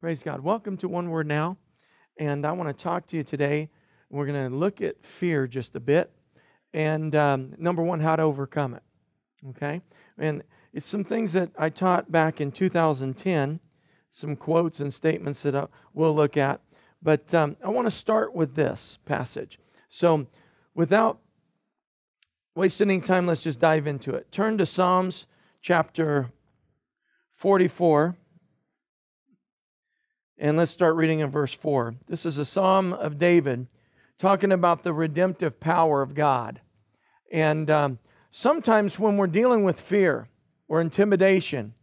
Praise God. Welcome to One Word Now. And I want to talk to you today. We're going to look at fear just a bit. And um, number one, how to overcome it. Okay? And it's some things that I taught back in 2010, some quotes and statements that I, we'll look at. But um, I want to start with this passage. So, without wasting any time, let's just dive into it. Turn to Psalms chapter 44. And let's start reading in verse 4. This is a psalm of David talking about the redemptive power of God. And um, sometimes when we're dealing with fear or intimidation,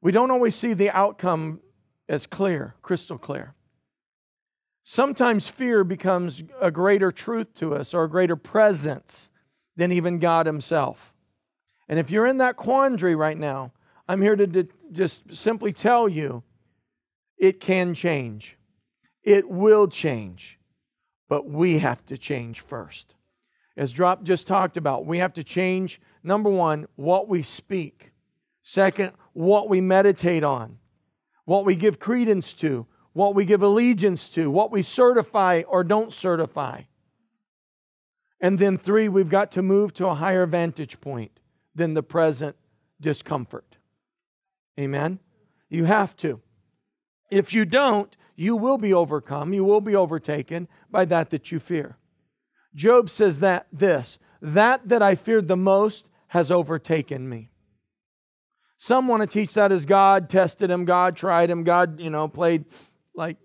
we don't always see the outcome as clear, crystal clear. Sometimes fear becomes a greater truth to us or a greater presence than even God Himself. And if you're in that quandary right now, I'm here to just simply tell you it can change. It will change. But we have to change first. As Drop just talked about, we have to change, number one, what we speak. Second, what we meditate on, what we give credence to, what we give allegiance to, what we certify or don't certify. And then, three, we've got to move to a higher vantage point than the present discomfort. Amen? You have to. If you don't, you will be overcome, you will be overtaken by that that you fear. Job says that this, that that I feared the most has overtaken me. Some want to teach that as God tested him, God tried him, God, you know, played like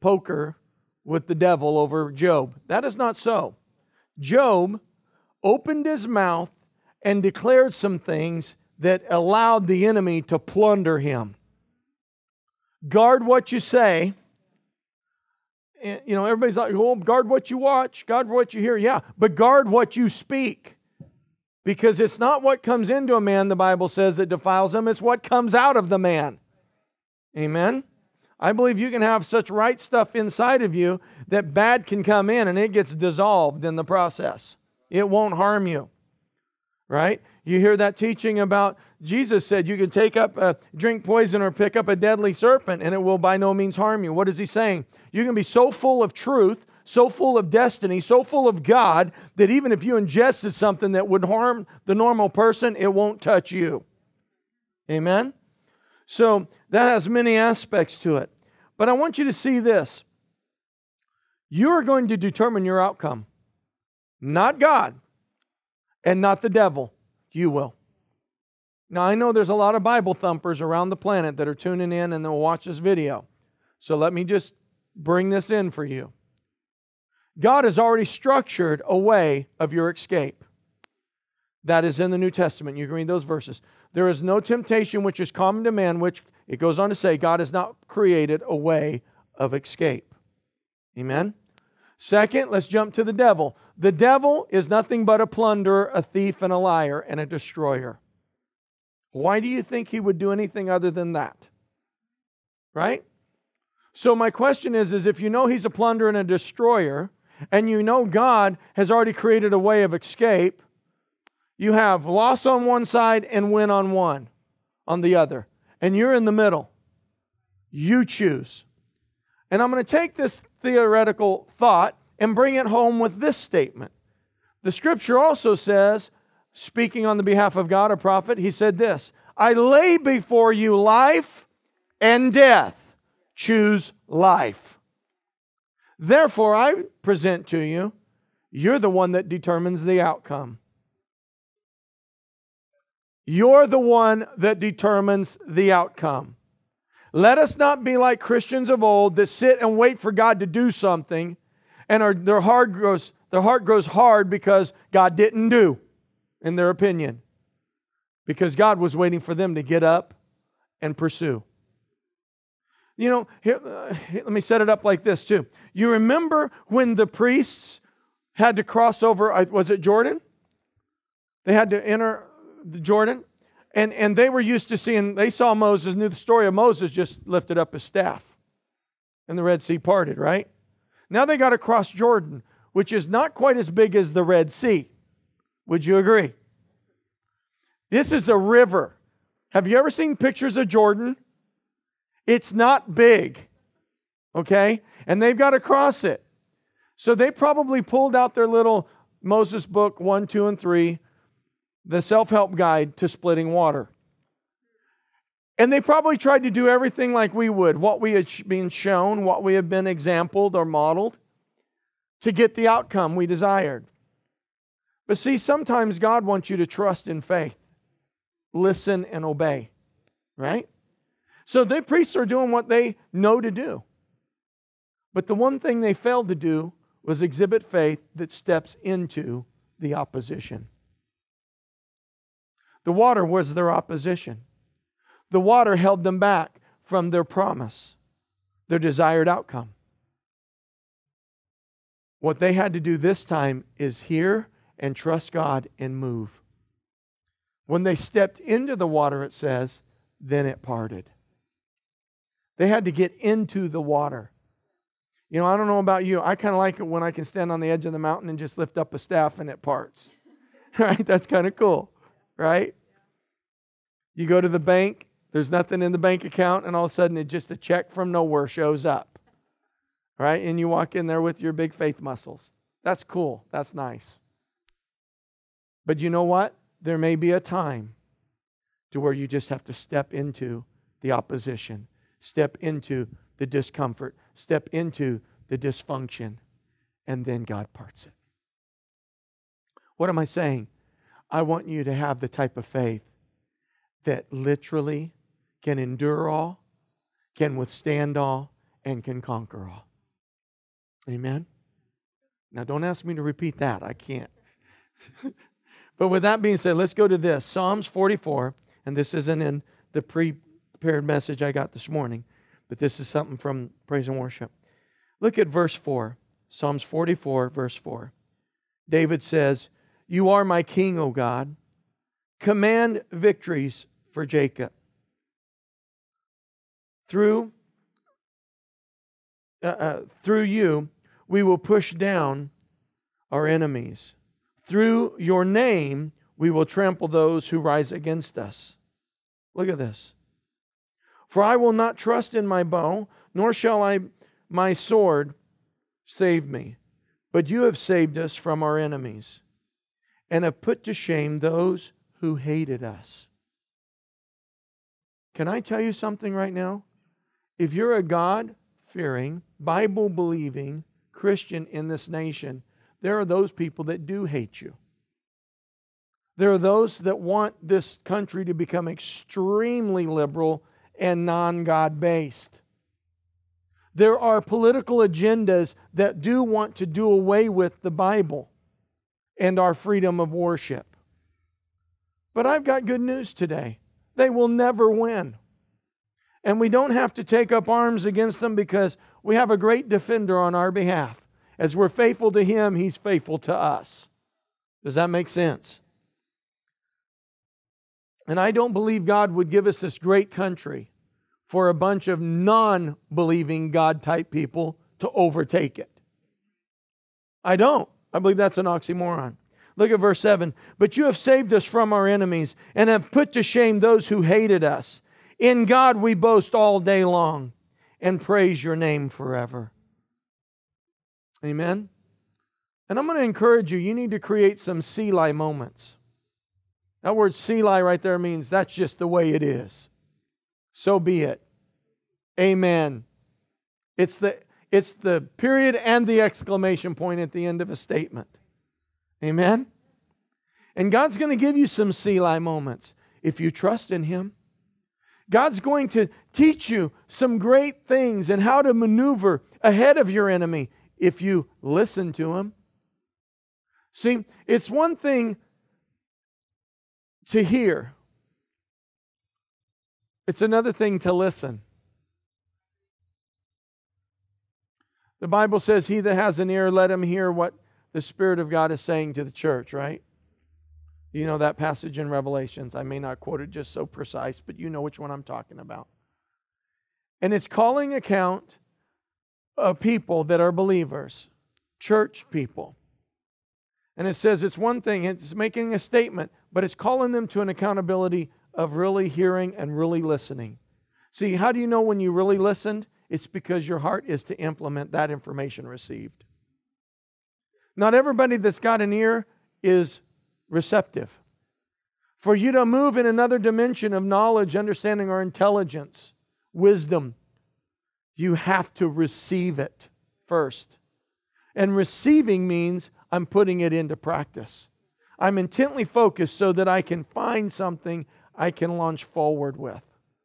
poker with the devil over Job. That is not so. Job opened his mouth and declared some things that allowed the enemy to plunder him. Guard what you say. And, you know, everybody's like, oh, guard what you watch, guard what you hear. Yeah, but guard what you speak. Because it's not what comes into a man, the Bible says, that defiles him, it's what comes out of the man. Amen? I believe you can have such right stuff inside of you that bad can come in and it gets dissolved in the process. It won't harm you. Right? You hear that teaching about Jesus said you can take up, a, drink poison or pick up a deadly serpent and it will by no means harm you. What is he saying? You can be so full of truth, so full of destiny, so full of God that even if you ingested something that would harm the normal person, it won't touch you. Amen? So that has many aspects to it. But I want you to see this. You are going to determine your outcome, not God and not the devil. You will. Now, I know there's a lot of Bible thumpers around the planet that are tuning in and they'll watch this video. So let me just bring this in for you. God has already structured a way of your escape. That is in the New Testament. You can read those verses. There is no temptation which is common to man, which it goes on to say, God has not created a way of escape. Amen? Second, let's jump to the devil. The devil is nothing but a plunderer, a thief, and a liar, and a destroyer. Why do you think he would do anything other than that? Right? So my question is, is if you know he's a plunderer and a destroyer, and you know God has already created a way of escape, you have loss on one side and win on one on the other and you're in the middle. You choose. And I'm going to take this theoretical thought and bring it home with this statement. The scripture also says, speaking on the behalf of God, a prophet, he said this I lay before you life and death. Choose life. Therefore, I present to you, you're the one that determines the outcome. You're the one that determines the outcome. Let us not be like Christians of old that sit and wait for God to do something and are, their, heart grows, their heart grows hard because God didn't do, in their opinion. Because God was waiting for them to get up and pursue. You know, here, uh, here, let me set it up like this too. You remember when the priests had to cross over, was it Jordan? They had to enter the Jordan, and, and they were used to seeing, they saw Moses, knew the story of Moses, just lifted up his staff, and the Red Sea parted, right? Now they got to cross Jordan, which is not quite as big as the Red Sea. Would you agree? This is a river. Have you ever seen pictures of Jordan? It's not big, okay? And they've got to cross it. So they probably pulled out their little Moses book, one, two, and three, the self help guide to splitting water. And they probably tried to do everything like we would, what we had been shown, what we have been exampled or modeled, to get the outcome we desired. But see, sometimes God wants you to trust in faith, listen, and obey, right? So the priests are doing what they know to do. But the one thing they failed to do was exhibit faith that steps into the opposition. The water was their opposition. The water held them back from their promise, their desired outcome. What they had to do this time is hear and trust God and move. When they stepped into the water, it says, then it parted. They had to get into the water. You know, I don't know about you. I kind of like it when I can stand on the edge of the mountain and just lift up a staff and it parts. Right? That's kind of cool, right? You go to the bank, there's nothing in the bank account, and all of a sudden, it just a check from nowhere shows up. Right? And you walk in there with your big faith muscles. That's cool. That's nice. But you know what? There may be a time to where you just have to step into the opposition, step into the discomfort, step into the dysfunction, and then God parts it. What am I saying? I want you to have the type of faith that literally can endure all, can withstand all, and can conquer all. Amen? Now, don't ask me to repeat that. I can't. but with that being said, let's go to this Psalms 44, and this isn't in the prepared message I got this morning but this is something from praise and worship. Look at verse 4, Psalms 44, verse 4. David says, You are my king, O God. Command victories for Jacob. Through, uh, uh, through you, we will push down our enemies. Through your name, we will trample those who rise against us. Look at this. For I will not trust in my bow, nor shall I my sword save me. But you have saved us from our enemies, and have put to shame those who hated us. Can I tell you something right now? If you're a God fearing, Bible believing Christian in this nation, there are those people that do hate you. There are those that want this country to become extremely liberal and non God based. There are political agendas that do want to do away with the Bible and our freedom of worship. But I've got good news today. They will never win. And we don't have to take up arms against them because we have a great defender on our behalf. As we're faithful to him, he's faithful to us. Does that make sense? And I don't believe God would give us this great country for a bunch of non believing God type people to overtake it. I don't. I believe that's an oxymoron. Look at verse 7. But you have saved us from our enemies and have put to shame those who hated us. In God we boast all day long and praise your name forever. Amen. And I'm going to encourage you, you need to create some Selah moments. That word Selah right there means that's just the way it is. So be it. Amen. It's the, it's the period and the exclamation point at the end of a statement. Amen. And God's going to give you some Selah moments if you trust in Him. God's going to teach you some great things and how to maneuver ahead of your enemy if you listen to Him. See, it's one thing to hear, it's another thing to listen. The Bible says, He that has an ear, let him hear what the Spirit of God is saying to the church, right? You know that passage in Revelations. I may not quote it just so precise, but you know which one I'm talking about. And it's calling account of people that are believers, church people. And it says it's one thing, it's making a statement, but it's calling them to an accountability of really hearing and really listening. See, how do you know when you really listened? It's because your heart is to implement that information received. Not everybody that's got an ear is receptive. For you to move in another dimension of knowledge, understanding, or intelligence, wisdom, you have to receive it first. And receiving means I'm putting it into practice. I'm intently focused so that I can find something I can launch forward with.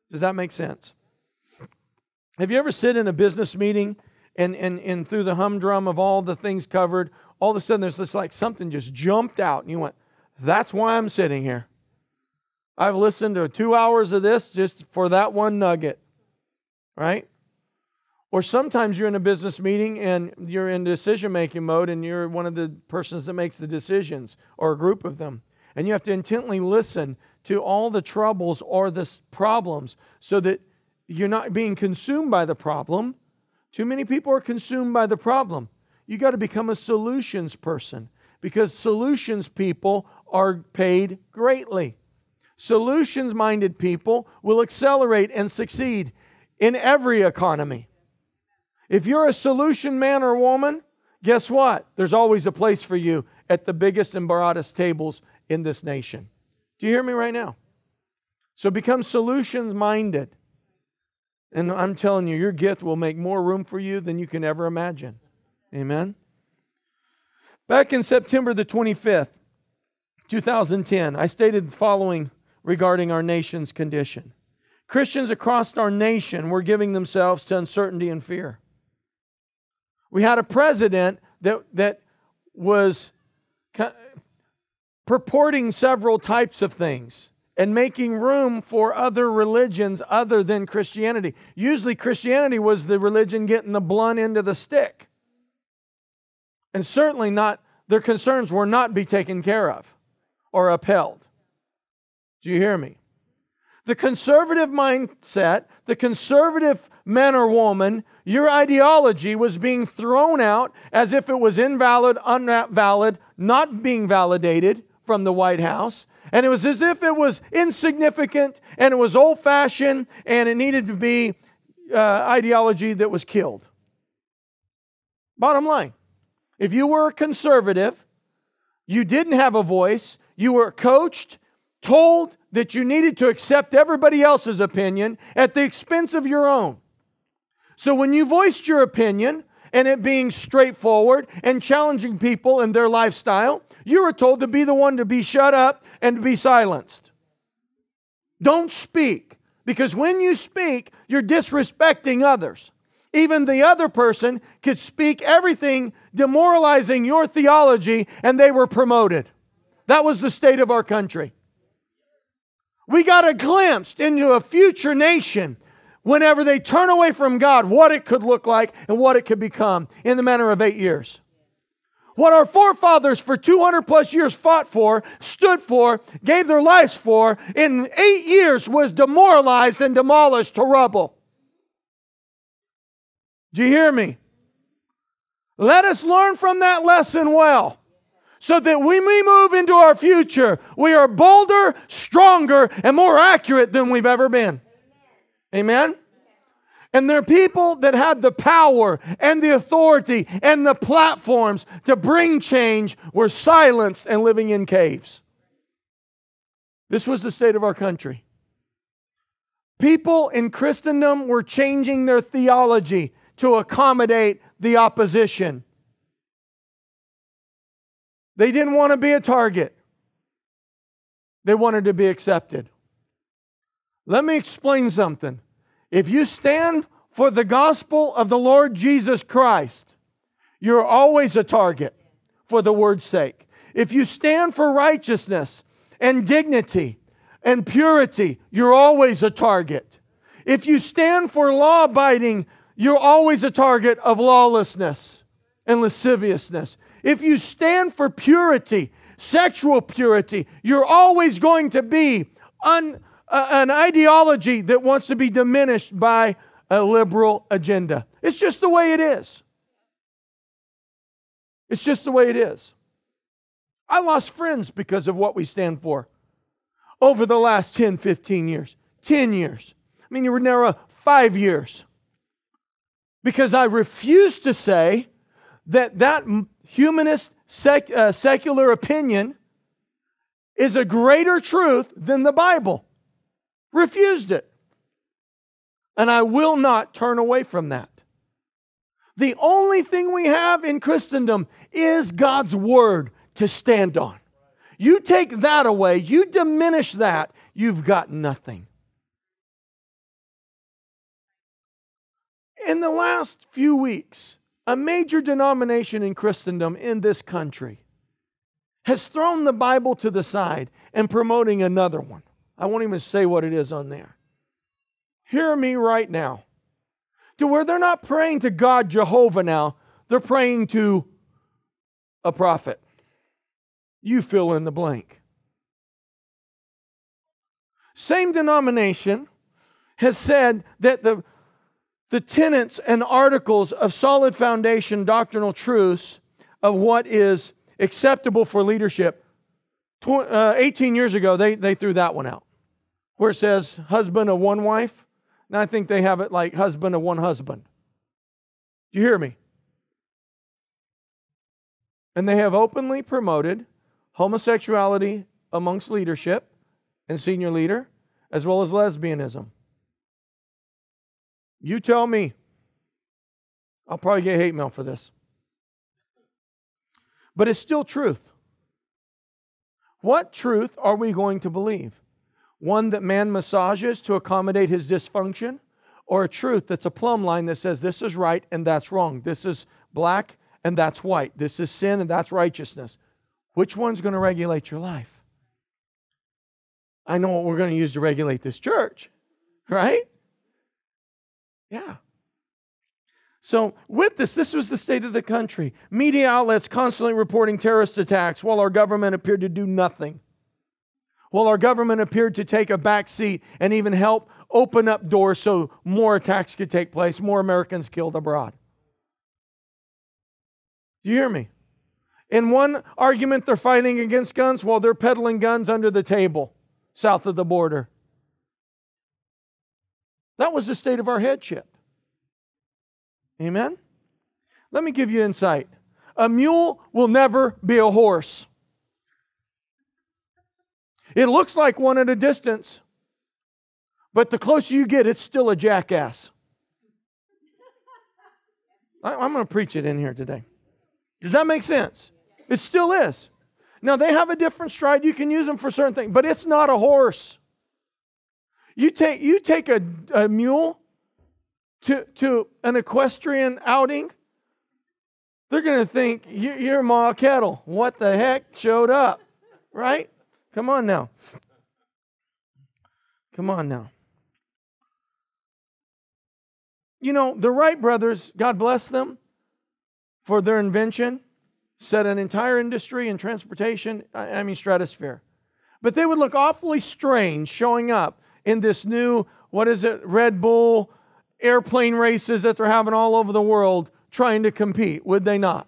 Does that make sense? Have you ever sit in a business meeting and, and, and through the humdrum of all the things covered, all of a sudden there's just like something just jumped out and you went, that's why I'm sitting here. I've listened to two hours of this just for that one nugget, right? Or sometimes you're in a business meeting and you're in decision making mode and you're one of the persons that makes the decisions or a group of them. And you have to intently listen to all the troubles or the problems so that you're not being consumed by the problem. Too many people are consumed by the problem. You got to become a solutions person because solutions people are paid greatly. Solutions minded people will accelerate and succeed in every economy. If you're a solution man or woman, guess what? There's always a place for you at the biggest and broadest tables in this nation. Do you hear me right now? So become solutions minded. And I'm telling you, your gift will make more room for you than you can ever imagine. Amen. Back in September the 25th, 2010, I stated the following regarding our nation's condition. Christians across our nation were giving themselves to uncertainty and fear. We had a president that, that was purporting several types of things and making room for other religions other than Christianity. Usually, Christianity was the religion getting the blunt end of the stick. And certainly not, their concerns were not be taken care of or upheld. Do you hear me? The conservative mindset, the conservative man or woman, your ideology was being thrown out as if it was invalid, unvalid, not being validated from the White House. And it was as if it was insignificant and it was old fashioned and it needed to be uh, ideology that was killed. Bottom line if you were a conservative, you didn't have a voice, you were coached, told that you needed to accept everybody else's opinion at the expense of your own. So when you voiced your opinion, and it being straightforward and challenging people in their lifestyle, you were told to be the one to be shut up and to be silenced. Don't speak, because when you speak, you're disrespecting others. Even the other person could speak everything demoralizing your theology, and they were promoted. That was the state of our country. We got a glimpse into a future nation whenever they turn away from God, what it could look like and what it could become in the manner of eight years. What our forefathers for 200 plus years fought for, stood for, gave their lives for, in eight years was demoralized and demolished to rubble. Do you hear me? Let us learn from that lesson well so that when we move into our future, we are bolder, stronger, and more accurate than we've ever been. Amen? And there are people that had the power and the authority and the platforms to bring change were silenced and living in caves. This was the state of our country. People in Christendom were changing their theology to accommodate the opposition. They didn't want to be a target, they wanted to be accepted. Let me explain something. If you stand for the gospel of the Lord Jesus Christ, you're always a target for the word's sake. If you stand for righteousness and dignity and purity, you're always a target. If you stand for law abiding, you're always a target of lawlessness and lasciviousness. If you stand for purity, sexual purity, you're always going to be un, uh, an ideology that wants to be diminished by a liberal agenda. It's just the way it is. It's just the way it is. I lost friends because of what we stand for over the last 10, 15 years, 10 years. Marinara, five years. Because I refuse to say that that humanist sec, uh, secular opinion is a greater truth than the Bible. Refused it. And I will not turn away from that. The only thing we have in Christendom is God's word to stand on. You take that away, you diminish that, you've got nothing. In the last few weeks, a major denomination in Christendom in this country has thrown the Bible to the side and promoting another one. I won't even say what it is on there. Hear me right now. To where they're not praying to God Jehovah now, they're praying to a prophet. You fill in the blank. Same denomination has said that the, the tenets and articles of solid foundation doctrinal truths of what is acceptable for leadership. Uh, 18 years ago, they, they threw that one out, where it says husband of one wife. And I think they have it like husband of one husband. Do you hear me? And they have openly promoted homosexuality amongst leadership and senior leader, as well as lesbianism. You tell me. I'll probably get hate mail for this. But it's still truth. What truth are we going to believe? One that man massages to accommodate his dysfunction? Or a truth that's a plumb line that says this is right and that's wrong? This is black and that's white. This is sin and that's righteousness. Which one's going to regulate your life? I know what we're going to use to regulate this church, right? Yeah. So, with this, this was the state of the country. Media outlets constantly reporting terrorist attacks while our government appeared to do nothing. While our government appeared to take a back seat and even help open up doors so more attacks could take place, more Americans killed abroad. Do you hear me? In one argument, they're fighting against guns while they're peddling guns under the table south of the border. That was the state of our headship. Amen? Let me give you insight. A mule will never be a horse. It looks like one at a distance, but the closer you get, it's still a jackass. I'm going to preach it in here today. Does that make sense? It still is. Now, they have a different stride. You can use them for certain things, but it's not a horse. You take, you take a, a mule to, to an equestrian outing, they're going to think you're Ma Kettle. What the heck showed up? Right? Come on now. Come on now. You know, the Wright brothers, God bless them for their invention, set an entire industry in transportation, I mean, stratosphere. But they would look awfully strange showing up in this new, what is it, Red Bull airplane races that they're having all over the world trying to compete, would they not?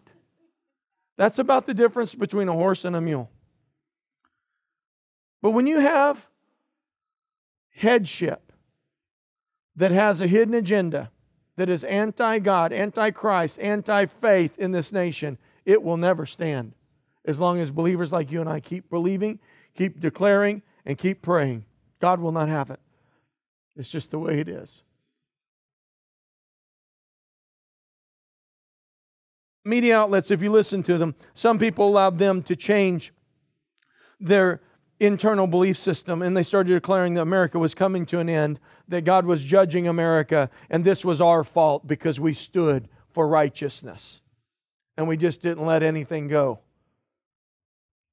That's about the difference between a horse and a mule. But when you have headship that has a hidden agenda that is anti God, anti Christ, anti faith in this nation, it will never stand as long as believers like you and I keep believing, keep declaring, and keep praying. God will not have it. It's just the way it is. media outlets, if you listen to them, some people allowed them to change their internal belief system and they started declaring that America was coming to an end, that God was judging America, and this was our fault because we stood for righteousness and we just didn't let anything go.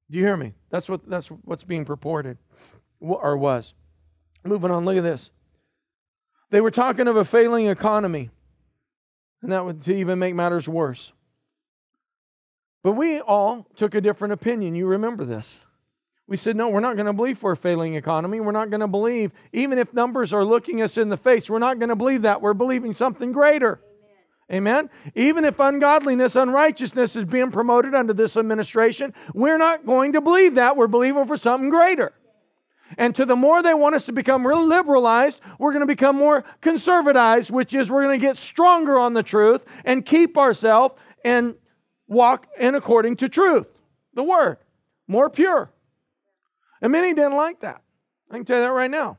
Do you hear me? That's what that's what's being purported or was. Moving on, look at this. They were talking of a failing economy, and that would to even make matters worse. But we all took a different opinion. You remember this. We said, no, we're not going to believe for a failing economy. We're not going to believe, even if numbers are looking us in the face, we're not going to believe that. We're believing something greater. Amen. Even if ungodliness, unrighteousness is being promoted under this administration, we're not going to believe that. We're believing for something greater. And to the more they want us to become real liberalized, we're going to become more conservatized, which is we're going to get stronger on the truth and keep ourselves and walk in according to truth, the word, more pure. And many didn't like that. I can tell you that right now.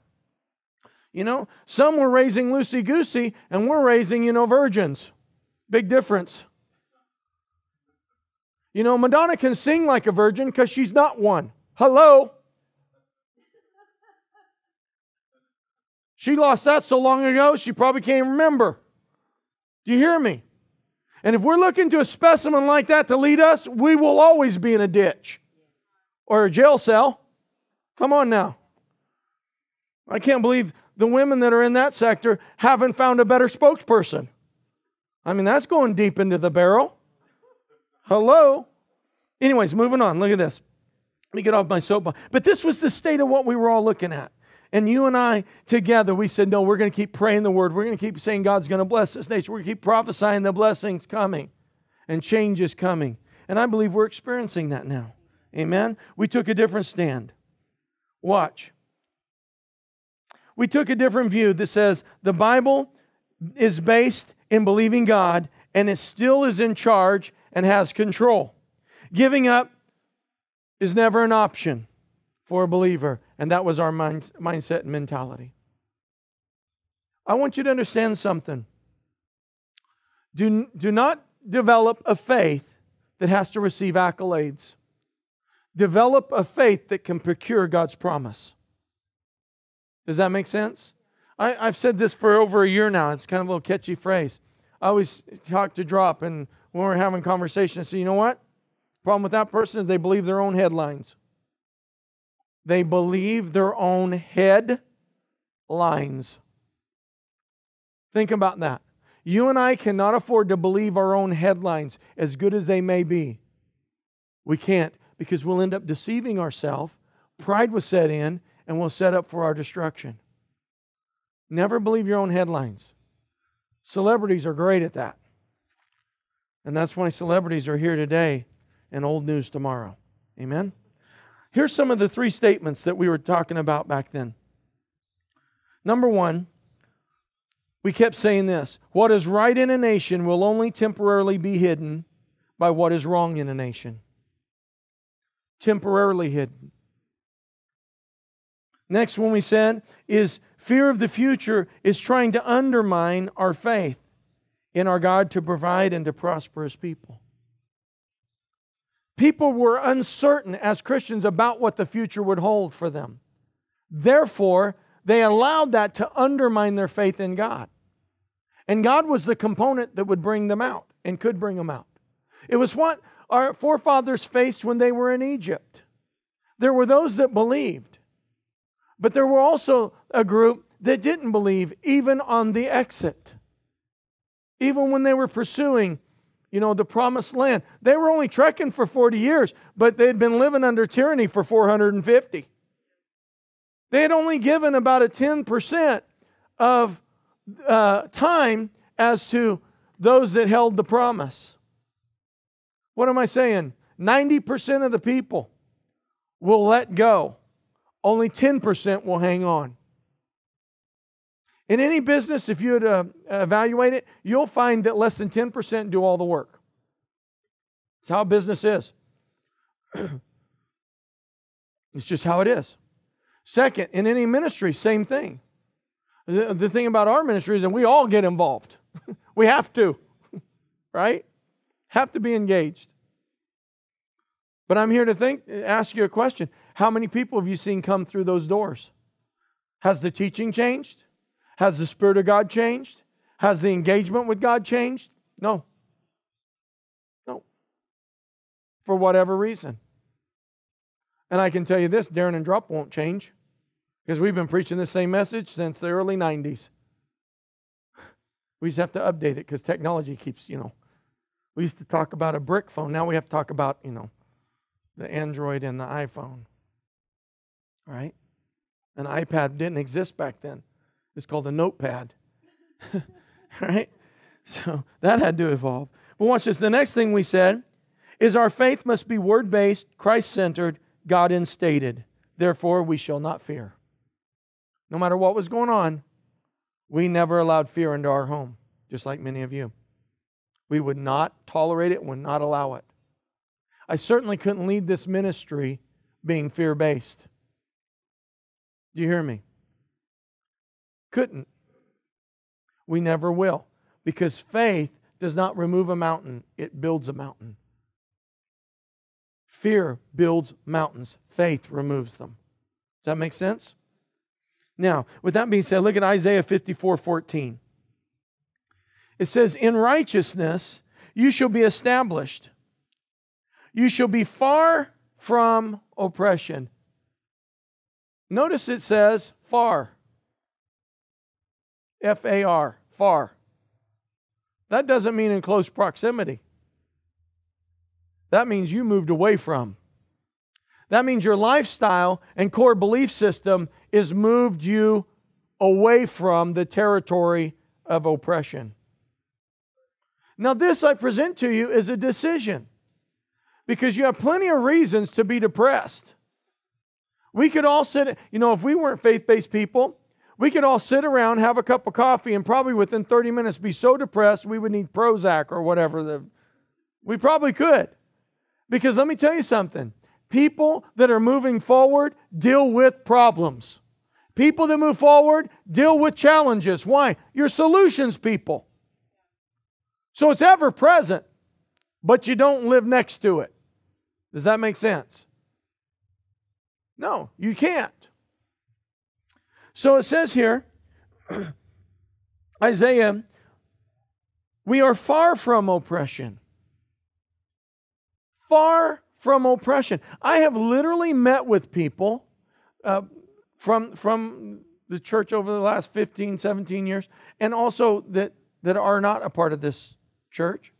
You know, some were raising loosey goosey, and we're raising, you know, virgins. Big difference. You know, Madonna can sing like a virgin because she's not one. Hello? She lost that so long ago, she probably can't remember. Do you hear me? And if we're looking to a specimen like that to lead us, we will always be in a ditch or a jail cell. Come on now. I can't believe the women that are in that sector haven't found a better spokesperson. I mean, that's going deep into the barrel. Hello? Anyways, moving on. Look at this. Let me get off my soapbox. But this was the state of what we were all looking at. And you and I together, we said, no, we're going to keep praying the word. We're going to keep saying God's going to bless this nation. We're going to keep prophesying the blessings coming and change is coming. And I believe we're experiencing that now. Amen? We took a different stand. Watch. We took a different view that says the Bible is based in believing God and it still is in charge and has control. Giving up is never an option for a believer, and that was our mind, mindset and mentality. I want you to understand something. Do, do not develop a faith that has to receive accolades. Develop a faith that can procure God's promise. Does that make sense? I, have said this for over a year now. It's kind of a little catchy phrase. I always talk to Drop, and when we're having conversations, I say, you know what? Problem with that person is they believe their own headlines. They believe their own headlines. Think about that. You and I cannot afford to believe our own headlines, as good as they may be. We can't because we'll end up deceiving ourselves. Pride will set in and we'll set up for our destruction. Never believe your own headlines. Celebrities are great at that. And that's why celebrities are here today and old news tomorrow. Amen? Here's some of the three statements that we were talking about back then. Number one, we kept saying this what is right in a nation will only temporarily be hidden by what is wrong in a nation. Temporarily hidden. Next one we said is fear of the future is trying to undermine our faith in our God to provide and to prosper His people. People were uncertain as Christians about what the future would hold for them. Therefore, they allowed that to undermine their faith in God. And God was the component that would bring them out and could bring them out. It was what our forefathers faced when they were in Egypt. There were those that believed, but there were also a group that didn't believe, even on the exit. Even when they were pursuing you know, the promised land. They were only trekking for 40 years, but they'd been living under tyranny for 450. They had only given about a 10% of uh, time as to those that held the promise. What am I saying? 90% of the people will let go, only 10% will hang on. In any business, if you would uh, evaluate it, you'll find that less than 10% do all the work. It's how business is. it's just how it is. Second, in any ministry, same thing. The, the thing about our ministry is that we all get involved. we have to, right? Have to be engaged. But I'm here to think, ask you a question. How many people have you seen come through those doors? Has the teaching changed? Has the Spirit of God changed? Has the engagement with God changed? No. No. For whatever reason. And I can tell you this Darren and Drop won't change because we've been preaching the same message since the early 90s. We just have to update it because technology keeps, you know. We used to talk about a brick phone. Now we have to talk about, you know, the Android and the iPhone. Right? An iPad didn't exist back then. It's called a notepad. right? So that had to evolve. But watch this. The next thing we said is our faith must be word based, Christ centered, God instated. Therefore, we shall not fear. No matter what was going on, we never allowed fear into our home, just like many of you. We would not tolerate it, would not allow it. I certainly couldn't lead this ministry being fear based. Do you hear me? Couldn't. We never will. Because faith does not remove a mountain, it builds a mountain. Fear builds mountains, faith removes them. Does that make sense? Now, with that being said, look at Isaiah 54 14. It says, In righteousness you shall be established, you shall be far from oppression. Notice it says far. F A R, far. That doesn't mean in close proximity. That means you moved away from. That means your lifestyle and core belief system is moved you away from the territory of oppression. Now, this I present to you is a decision because you have plenty of reasons to be depressed. We could all sit, you know, if we weren't faith based people, we could all sit around, have a cup of coffee, and probably within 30 minutes be so depressed we would need Prozac or whatever. The, we probably could. Because let me tell you something people that are moving forward deal with problems. People that move forward deal with challenges. Why? You're solutions people. So it's ever present, but you don't live next to it. Does that make sense? No, you can't. So it says here, Isaiah, we are far from oppression. Far from oppression. I have literally met with people uh, from, from the church over the last 15, 17 years, and also that, that are not a part of this church,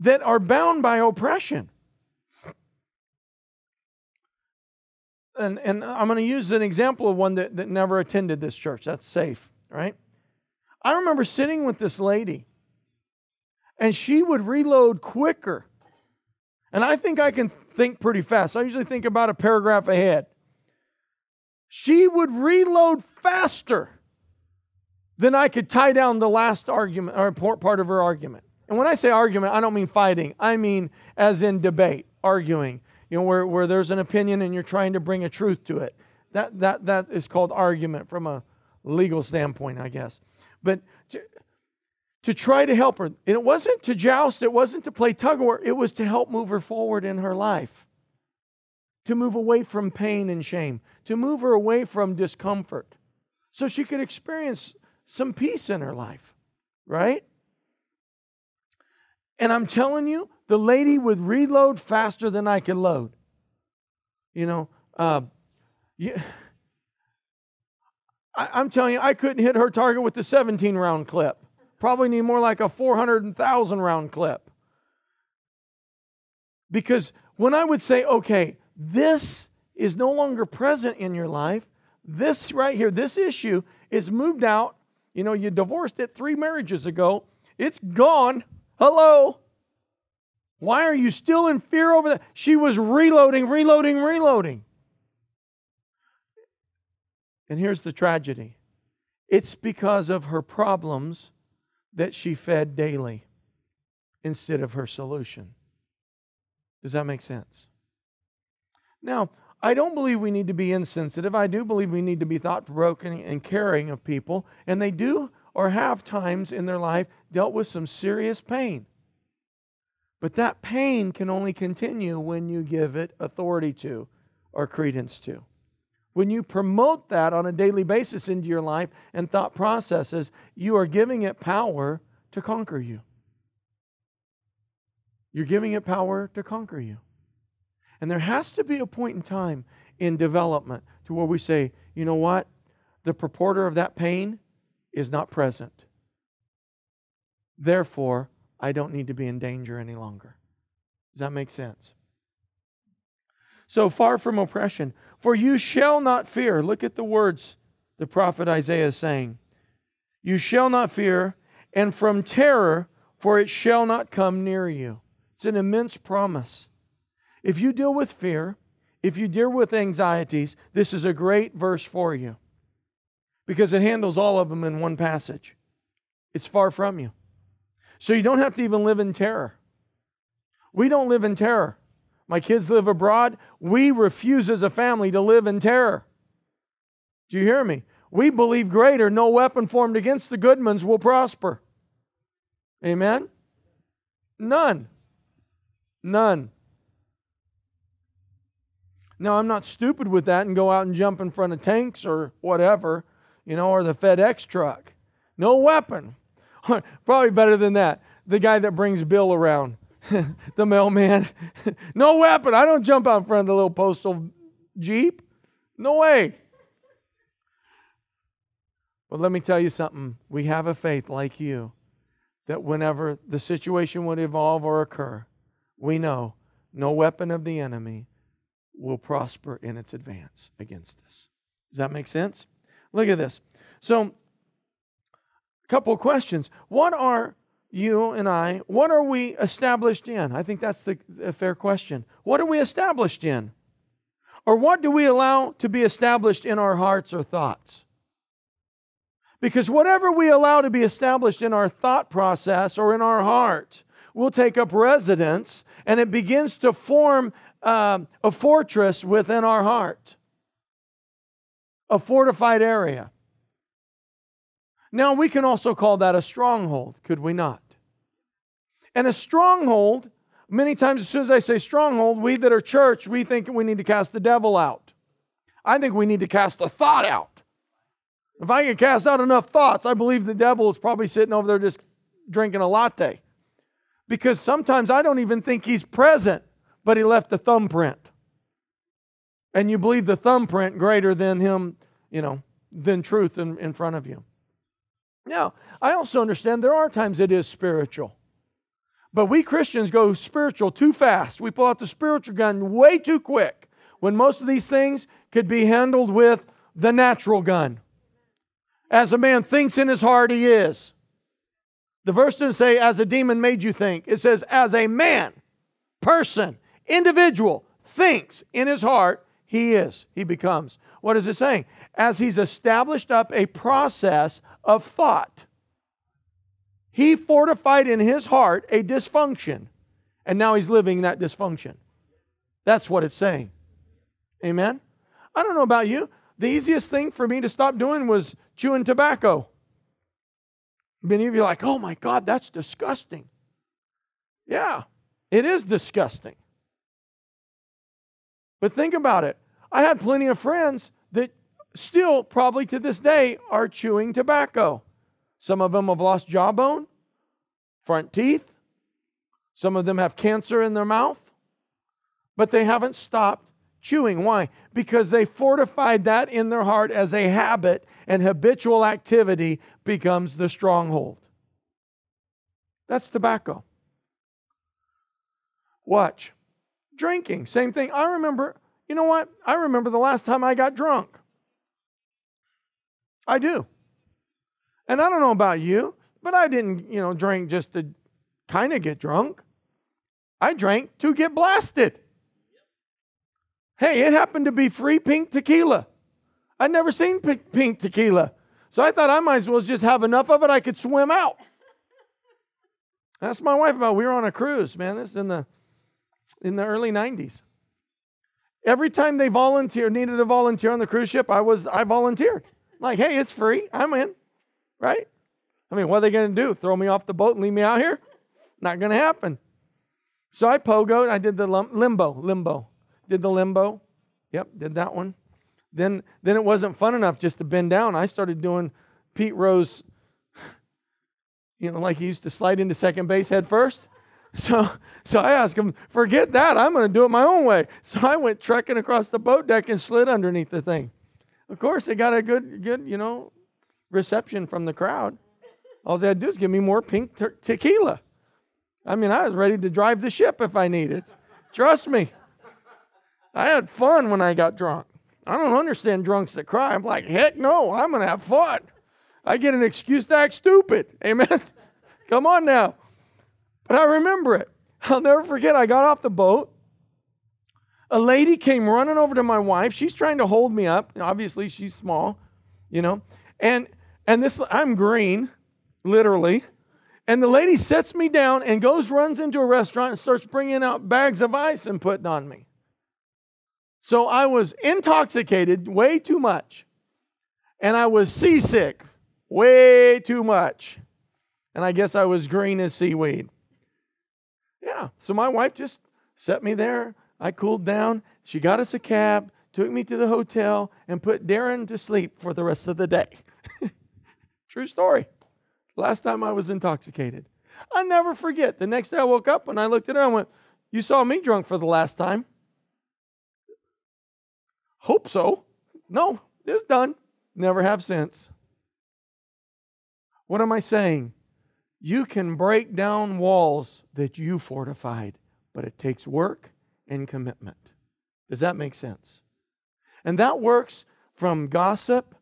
that are bound by oppression. and, and I'm going to use an example of one that, that never attended this church. That's safe, right? I remember sitting with this lady, and she would reload quicker. And I think I can think pretty fast. I usually think about a paragraph ahead. She would reload faster than I could tie down the last argument or part of her argument. And when I say argument, I don't mean fighting, I mean as in debate, arguing you know, where, where there's an opinion and you're trying to bring a truth to it. That, that, that is called argument from a legal standpoint, I guess. But to, to try to help her, and it wasn't to joust, it wasn't to play tug of war, it was to help move her forward in her life, to move away from pain and shame, to move her away from discomfort, so she could experience some peace in her life, right? And I'm telling you, the lady would reload faster than I could load. You know, uh, yeah, I, am telling you, I couldn't hit her target with the 17 round clip. Probably need more like a 400,000 round clip. Because when I would say, okay, this is no longer present in your life, this right here, this issue is moved out. You know, you divorced it three marriages ago, it's gone. Hello. Why are you still in fear over that? She was reloading, reloading, reloading. And here's the tragedy it's because of her problems that she fed daily instead of her solution. Does that make sense? Now, I don't believe we need to be insensitive. I do believe we need to be thought provoking and caring of people. And they do or have times in their life dealt with some serious pain. But that pain can only continue when you give it authority to or credence to. When you promote that on a daily basis into your life and thought processes, you are giving it power to conquer you. You're giving it power to conquer you. And there has to be a point in time in development to where we say, you know what? The purporter of that pain is not present. Therefore, I don't need to be in danger any longer. Does that make sense? So far from oppression, for you shall not fear. Look at the words the prophet Isaiah is saying. You shall not fear, and from terror, for it shall not come near you. It's an immense promise. If you deal with fear, if you deal with anxieties, this is a great verse for you because it handles all of them in one passage. It's far from you. So you don't have to even live in terror. We don't live in terror. My kids live abroad. We refuse as a family to live in terror. Do you hear me? We believe greater no weapon formed against the Goodmans will prosper. Amen? None. None. Now, I'm not stupid with that and go out and jump in front of tanks or whatever, you know, or the FedEx truck. No weapon. Probably better than that. The guy that brings Bill around, the mailman. no weapon. I don't jump out in front of the little postal Jeep. No way. But let me tell you something. We have a faith like you that whenever the situation would evolve or occur, we know no weapon of the enemy will prosper in its advance against us. Does that make sense? Look at this. So, a couple questions. What are you and I, what are we established in? I think that's the, a fair question. What are we established in? Or what do we allow to be established in our hearts or thoughts? Because whatever we allow to be established in our thought process or in our heart will take up residence and it begins to form uh, a fortress within our heart, a fortified area. Now, we can also call that a stronghold, could we not? And a stronghold, many times as soon as I say stronghold, we that are church, we think we need to cast the devil out. I think we need to cast the thought out. If I can cast out enough thoughts, I believe the devil is probably sitting over there just drinking a latte. Because sometimes I don't even think he's present, but he left a thumbprint. And you believe the thumbprint greater than him, you know, than truth in, in front of you. Now, I also understand there are times it is spiritual. But we Christians go spiritual too fast. We pull out the spiritual gun way too quick when most of these things could be handled with the natural gun. As a man thinks in his heart, he is. The verse doesn't say, as a demon made you think. It says, as a man, person, individual thinks in his heart, he is, he becomes. What is it saying? As he's established up a process of thought, he fortified in his heart a dysfunction, and now he's living that dysfunction. That's what it's saying. Amen? I don't know about you. The easiest thing for me to stop doing was chewing tobacco. Many of you are like, oh my God, that's disgusting. Yeah, it is disgusting. But think about it. I had plenty of friends that still, probably to this day, are chewing tobacco. Some of them have lost jawbone, front teeth. Some of them have cancer in their mouth, but they haven't stopped chewing. Why? Because they fortified that in their heart as a habit, and habitual activity becomes the stronghold. That's tobacco. Watch. Drinking, same thing. I remember, you know what? I remember the last time I got drunk. I do. And I don't know about you, but I didn't, you know, drink just to kind of get drunk. I drank to get blasted. Hey, it happened to be free pink tequila. I'd never seen pink, tequila. So I thought I might as well just have enough of it I could swim out. That's my wife about. We were on a cruise, man. This is in the in the early 90s. Every time they volunteer needed a volunteer on the cruise ship, I was I volunteered. Like, hey, it's free. I'm in. Right? I mean, what are they going to do? Throw me off the boat and leave me out here? Not going to happen. So I pogoed. I did the limbo, limbo. Did the limbo. Yep, did that one. Then, then it wasn't fun enough just to bend down. I started doing Pete Rose, you know, like he used to slide into second base head first. So, so I asked him, forget that. I'm going to do it my own way. So I went trekking across the boat deck and slid underneath the thing. Of course, it got a good, good, you know, reception from the crowd. All they had to do is give me more pink te- tequila. I mean, I was ready to drive the ship if I needed. Trust me. I had fun when I got drunk. I don't understand drunks that cry. I'm like, heck no, I'm going to have fun. I get an excuse to act stupid. Amen. Come on now. But I remember it. I'll never forget. I got off the boat. A lady came running over to my wife. She's trying to hold me up. Obviously, she's small, you know. And and this I'm green, literally. And the lady sets me down and goes runs into a restaurant and starts bringing out bags of ice and putting on me. So I was intoxicated way too much. And I was seasick way too much. And I guess I was green as seaweed. Yeah. So my wife just set me there. I cooled down. She got us a cab, took me to the hotel, and put Darren to sleep for the rest of the day. True story. Last time I was intoxicated. I never forget. The next day I woke up and I looked at her and I went, You saw me drunk for the last time. Hope so. No, it's done. Never have since. What am I saying? You can break down walls that you fortified, but it takes work and commitment. Does that make sense? And that works from gossip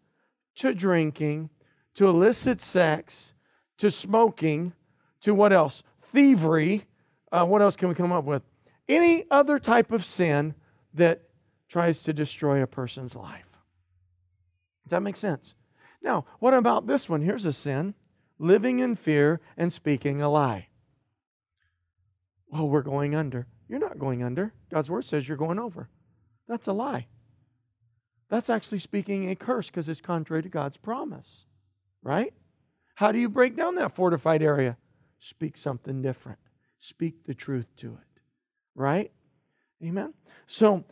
to drinking to illicit sex to smoking to what else? Thievery. Uh, what else can we come up with? Any other type of sin that tries to destroy a person's life. Does that make sense? Now, what about this one? Here's a sin living in fear and speaking a lie. Oh, we're going under. You're not going under. God's word says you're going over. That's a lie. That's actually speaking a curse because it's contrary to God's promise. Right? How do you break down that fortified area? Speak something different. Speak the truth to it. Right? Amen? So,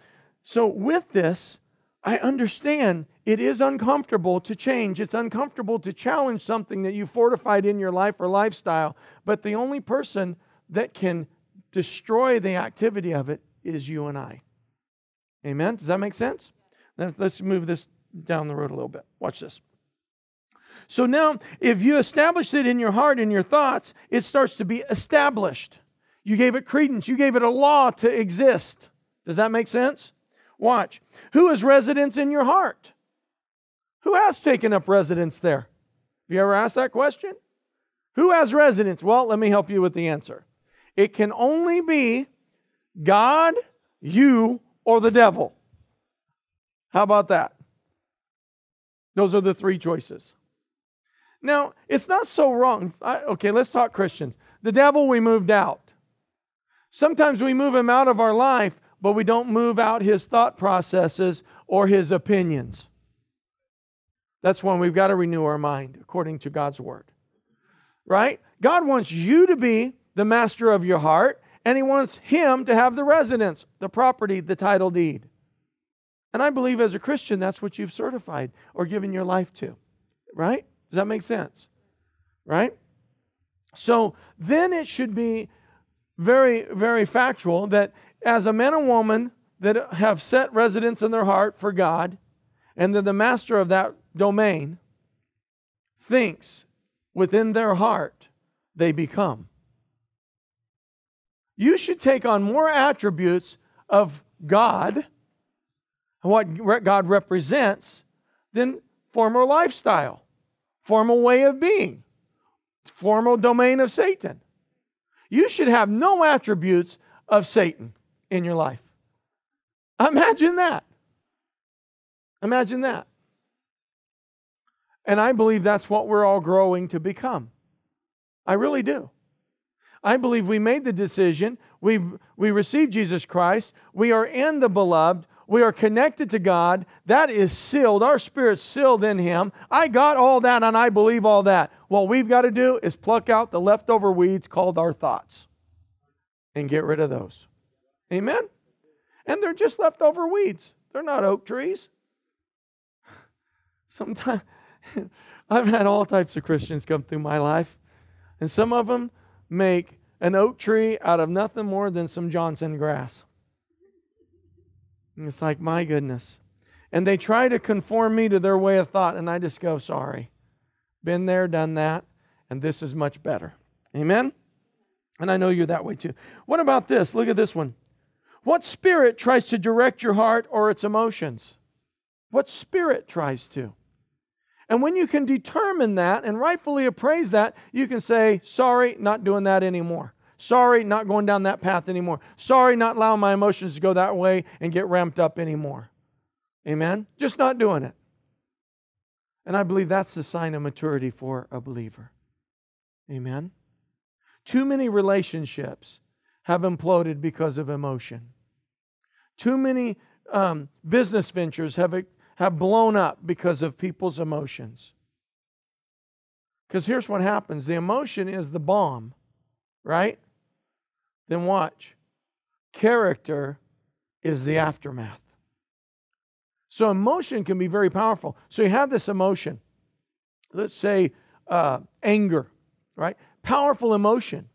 so, with this, I understand it is uncomfortable to change. It's uncomfortable to challenge something that you fortified in your life or lifestyle. But the only person that can destroy the activity of it is you and I. Amen? Does that make sense? Let's move this down the road a little bit. Watch this. So now, if you establish it in your heart and your thoughts, it starts to be established. You gave it credence, you gave it a law to exist. Does that make sense? Watch. Who is residence in your heart? Who has taken up residence there? Have you ever asked that question? Who has residence? Well, let me help you with the answer. It can only be God, you, or the devil. How about that? Those are the three choices. Now, it's not so wrong. I, okay, let's talk Christians. The devil, we moved out. Sometimes we move him out of our life but we don't move out his thought processes or his opinions. That's when we've got to renew our mind according to God's word. Right? God wants you to be the master of your heart, and He wants Him to have the residence, the property, the title deed. And I believe as a Christian, that's what you've certified or given your life to. Right? Does that make sense? Right? So then it should be very, very factual that as a man and woman that have set residence in their heart for God, and that the master of that domain thinks within their heart, they become. You should take on more attributes of God and what God represents than former lifestyle, formal way of being, formal domain of Satan. You should have no attributes of Satan in your life. Imagine that. Imagine that. And I believe that's what we're all growing to become. I really do. I believe we made the decision. We we received Jesus Christ. We are in the beloved. We are connected to God. That is sealed. Our spirit's sealed in Him. I got all that and I believe all that. What we've got to do is pluck out the leftover weeds called our thoughts and get rid of those. Amen? And they're just leftover weeds. They're not oak trees. Sometimes I've had all types of Christians come through my life, and some of them make an oak tree out of nothing more than some Johnson grass. And it's like, my goodness. And they try to conform me to their way of thought, and I just go, sorry. Been there, done that, and this is much better. Amen? And I know you're that way too. What about this? Look at this one. What spirit tries to direct your heart or its emotions? What spirit tries to? And when you can determine that and rightfully appraise that, you can say, sorry, not doing that anymore. Sorry, not going down that path anymore. Sorry, not allowing my emotions to go that way and get ramped up anymore. Amen? Just not doing it. And I believe that's the sign of maturity for a believer. Amen? Too many relationships have imploded because of emotion. Too many um, business ventures have, have blown up because of people's emotions. Because here's what happens the emotion is the bomb, right? Then watch. Character is the aftermath. So emotion can be very powerful. So you have this emotion. Let's say uh, anger, right? Powerful emotion.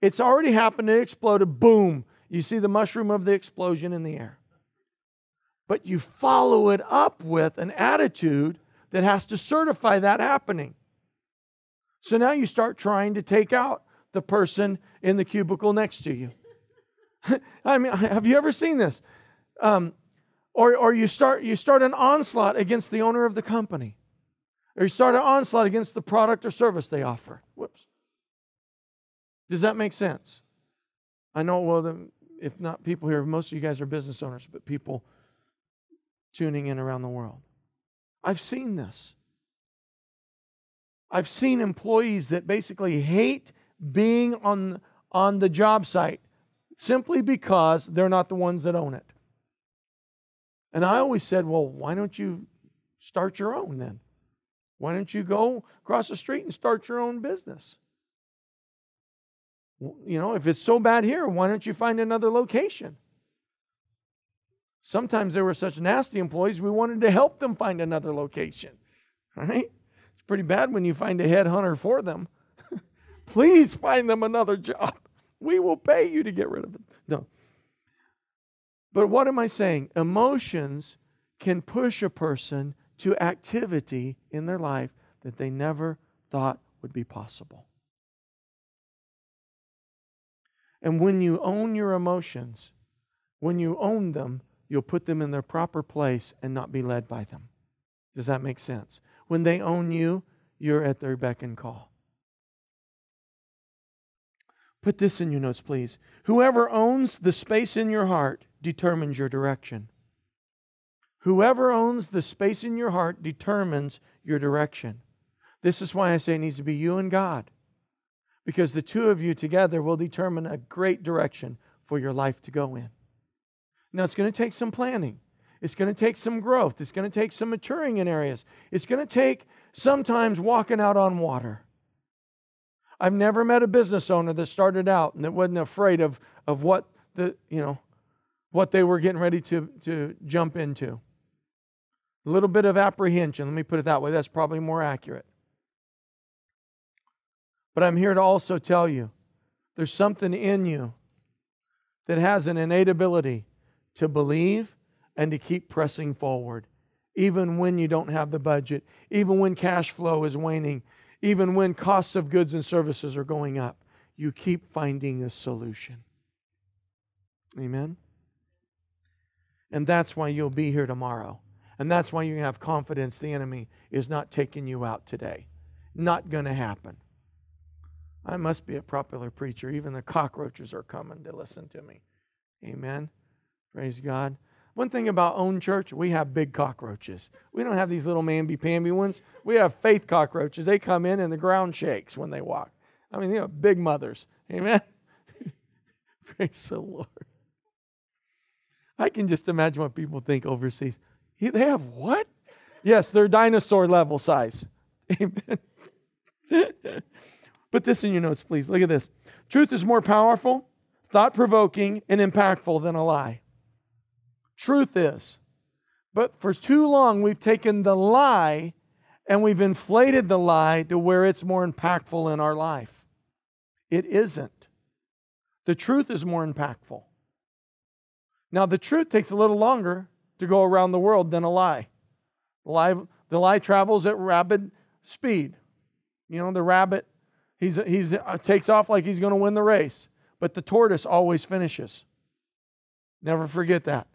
It's already happened, it exploded, boom. You see the mushroom of the explosion in the air. But you follow it up with an attitude that has to certify that happening. So now you start trying to take out the person in the cubicle next to you. I mean, have you ever seen this? Um, or, or you start you start an onslaught against the owner of the company. Or you start an onslaught against the product or service they offer. Whoops. Does that make sense? I know, well, if not people here, most of you guys are business owners, but people tuning in around the world. I've seen this. I've seen employees that basically hate being on, on the job site simply because they're not the ones that own it. And I always said, well, why don't you start your own then? Why don't you go across the street and start your own business? You know, if it's so bad here, why don't you find another location? Sometimes they were such nasty employees, we wanted to help them find another location. Right? It's pretty bad when you find a headhunter for them. Please find them another job. We will pay you to get rid of them. No. But what am I saying? Emotions can push a person to activity in their life that they never thought would be possible. And when you own your emotions, when you own them, you'll put them in their proper place and not be led by them. Does that make sense? When they own you, you're at their beck and call. Put this in your notes, please. Whoever owns the space in your heart determines your direction. Whoever owns the space in your heart determines your direction. This is why I say it needs to be you and God, because the two of you together will determine a great direction for your life to go in. Now, it's going to take some planning. It's going to take some growth. It's going to take some maturing in areas. It's going to take sometimes walking out on water. I've never met a business owner that started out and that wasn't afraid of, of what the, you know, what they were getting ready to, to jump into. A little bit of apprehension, let me put it that way. That's probably more accurate. But I'm here to also tell you there's something in you that has an innate ability to believe and to keep pressing forward, even when you don't have the budget, even when cash flow is waning, even when costs of goods and services are going up. You keep finding a solution. Amen? And that's why you'll be here tomorrow. And that's why you have confidence the enemy is not taking you out today. Not going to happen. I must be a popular preacher. Even the cockroaches are coming to listen to me. Amen. Praise God. One thing about own church, we have big cockroaches. We don't have these little mamby-pamby ones. We have faith cockroaches. They come in and the ground shakes when they walk. I mean, they are big mothers. Amen. Praise the Lord. I can just imagine what people think overseas. They have what? Yes, they're dinosaur level size. Amen. Put this in your notes, please. Look at this. Truth is more powerful, thought provoking, and impactful than a lie. Truth is. But for too long, we've taken the lie and we've inflated the lie to where it's more impactful in our life. It isn't. The truth is more impactful. Now, the truth takes a little longer to go around the world than a lie. The lie, the lie travels at rapid speed. You know, the rabbit, he's, he's, uh, takes off like he's going to win the race, but the tortoise always finishes. Never forget that.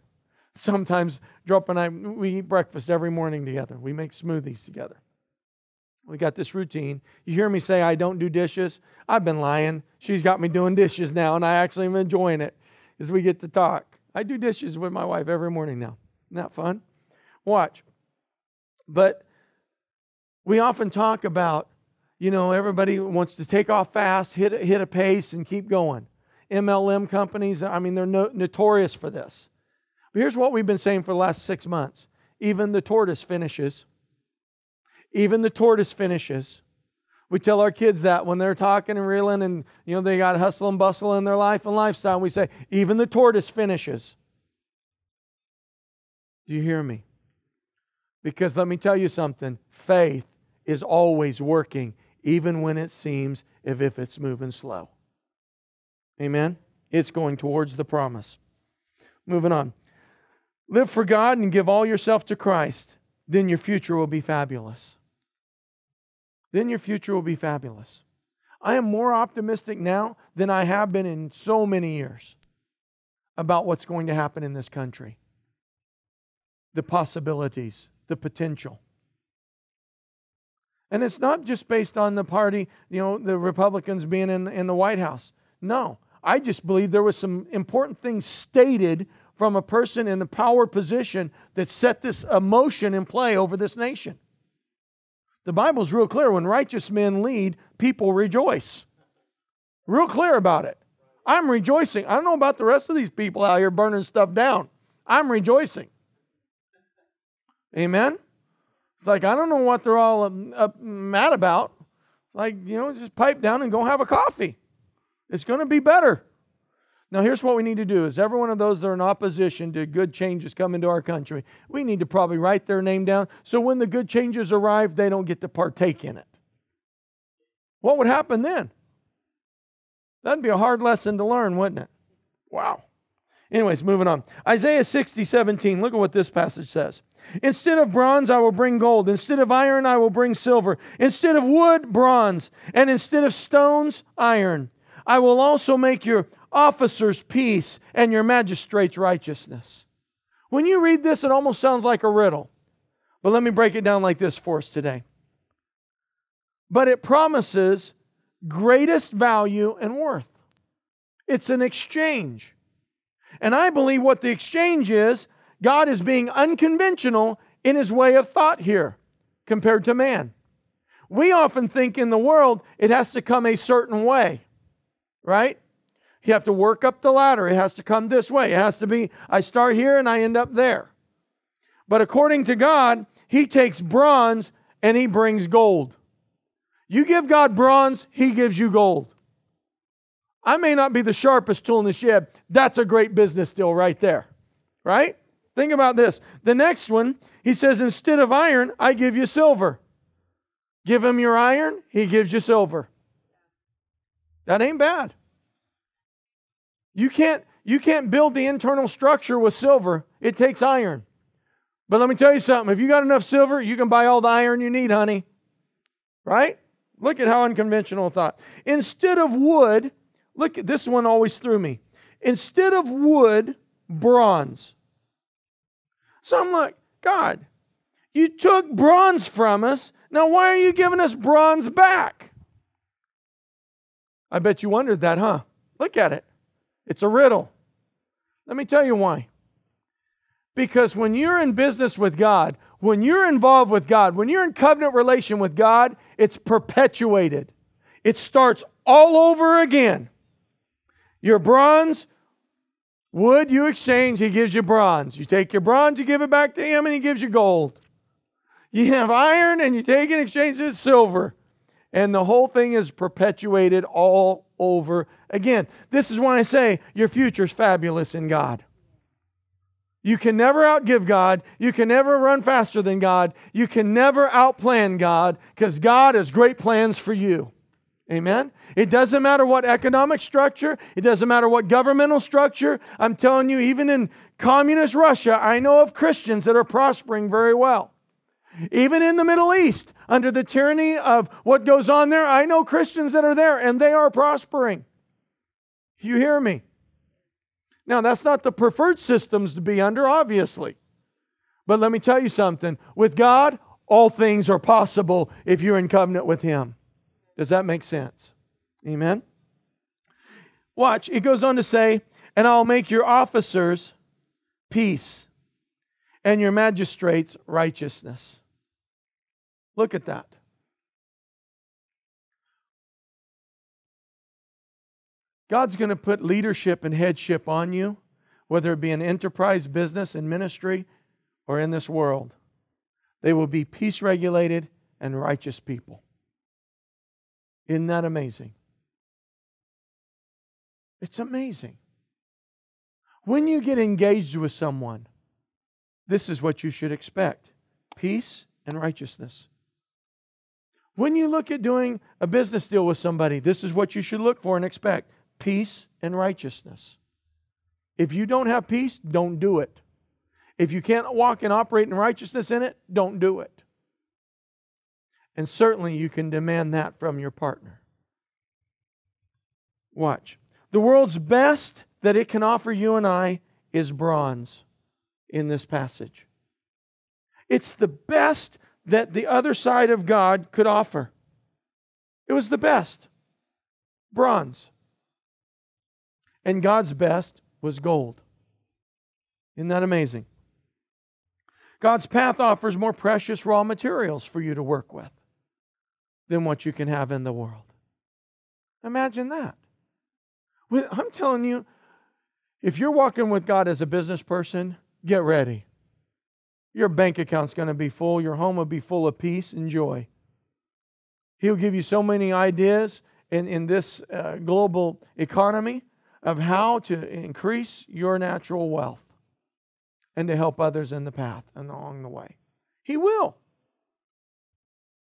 Sometimes Drop and I, we eat breakfast every morning together. We make smoothies together. We got this routine. You hear me say I don't do dishes? I've been lying. She's got me doing dishes now, and I actually am enjoying it as we get to talk. I do dishes with my wife every morning now. Isn't that fun? Watch. But we often talk about, you know, everybody wants to take off fast, hit, hit a pace, and keep going. MLM companies, I mean, they're no, notorious for this. But here's what we've been saying for the last six months even the tortoise finishes. Even the tortoise finishes. We tell our kids that when they're talking and reeling and you know they got hustle and bustle in their life and lifestyle. We say, even the tortoise finishes. Do you hear me? Because let me tell you something faith is always working, even when it seems as if it's moving slow. Amen? It's going towards the promise. Moving on. Live for God and give all yourself to Christ, then your future will be fabulous. Then your future will be fabulous. I am more optimistic now than I have been in so many years about what's going to happen in this country. The possibilities, the potential. And it's not just based on the party, you know, the Republicans being in, in the White House. No, I just believe there was some important things stated from a person in the power position that set this emotion in play over this nation. The Bible's real clear when righteous men lead, people rejoice. Real clear about it. I'm rejoicing. I don't know about the rest of these people out here burning stuff down. I'm rejoicing. Amen? It's like, I don't know what they're all uh, mad about. Like, you know, just pipe down and go have a coffee. It's going to be better. Now, here's what we need to do is every one of those that are in opposition to good changes come into our country, we need to probably write their name down so when the good changes arrive, they don't get to partake in it. What would happen then? That'd be a hard lesson to learn, wouldn't it? Wow. Anyways, moving on. Isaiah 60, 17. Look at what this passage says. Instead of bronze, I will bring gold. Instead of iron, I will bring silver. Instead of wood, bronze. And instead of stones, iron. I will also make your officers peace and your magistrates righteousness. When you read this, it almost sounds like a riddle. But let me break it down like this for us today. But it promises greatest value and worth. It's an exchange. And I believe what the exchange is, God is being unconventional in his way of thought here compared to man. We often think in the world it has to come a certain way, right? You have to work up the ladder. It has to come this way. It has to be, I start here and I end up there. But according to God, He takes bronze and He brings gold. You give God bronze, He gives you gold. I may not be the sharpest tool in the shed. That's a great business deal right there. Right? Think about this. The next one, he says, instead of iron, I give you silver. Give him your iron, he gives you silver. That ain't bad. You can't, you can't build the internal structure with silver, it takes iron. But let me tell you something if you got enough silver, you can buy all the iron you need, honey. Right? Look at how unconventional thought. Instead of wood, look at this one always threw me. Instead of wood, bronze. So I'm like, God, you took bronze from us. Now why are you giving us bronze back? I bet you wondered that, huh? Look at it. It's a riddle. Let me tell you why. Because when you're in business with God, when you're involved with God, when you're in covenant relation with God, it's perpetuated. It starts all over again. Your bronze, wood you exchange, he gives you bronze. You take your bronze, you give it back to him, and he gives you gold. You have iron, and you take and exchange it silver. And the whole thing is perpetuated all over again. This is why I say your future is fabulous in God. You can never outgive God. You can never run faster than God. You can never outplan God because God has great plans for you. Amen? It doesn't matter what economic structure, it doesn't matter what governmental structure. I'm telling you, even in communist Russia, I know of Christians that are prospering very well. Even in the Middle East, under the tyranny of what goes on there, I know Christians that are there and they are prospering. You hear me? Now, that's not the preferred systems to be under, obviously. But let me tell you something with God, all things are possible if you're in covenant with Him. Does that make sense? Amen? Watch, it goes on to say, and I'll make your officers peace and your magistrates righteousness. Look at that. God's going to put leadership and headship on you, whether it be an enterprise, business, and ministry, or in this world. They will be peace regulated and righteous people. Isn't that amazing? It's amazing. When you get engaged with someone, this is what you should expect peace and righteousness. When you look at doing a business deal with somebody, this is what you should look for and expect peace and righteousness. If you don't have peace, don't do it. If you can't walk and operate in righteousness in it, don't do it. And certainly you can demand that from your partner. Watch. The world's best that it can offer you and I is bronze in this passage. It's the best that the other side of God could offer. It was the best. Bronze. And God's best was gold. Isn't that amazing? God's path offers more precious raw materials for you to work with than what you can have in the world. Imagine that. I'm telling you, if you're walking with God as a business person, get ready. Your bank account's going to be full, your home will be full of peace and joy. He'll give you so many ideas in, in this uh, global economy of how to increase your natural wealth and to help others in the path and along the way. He will.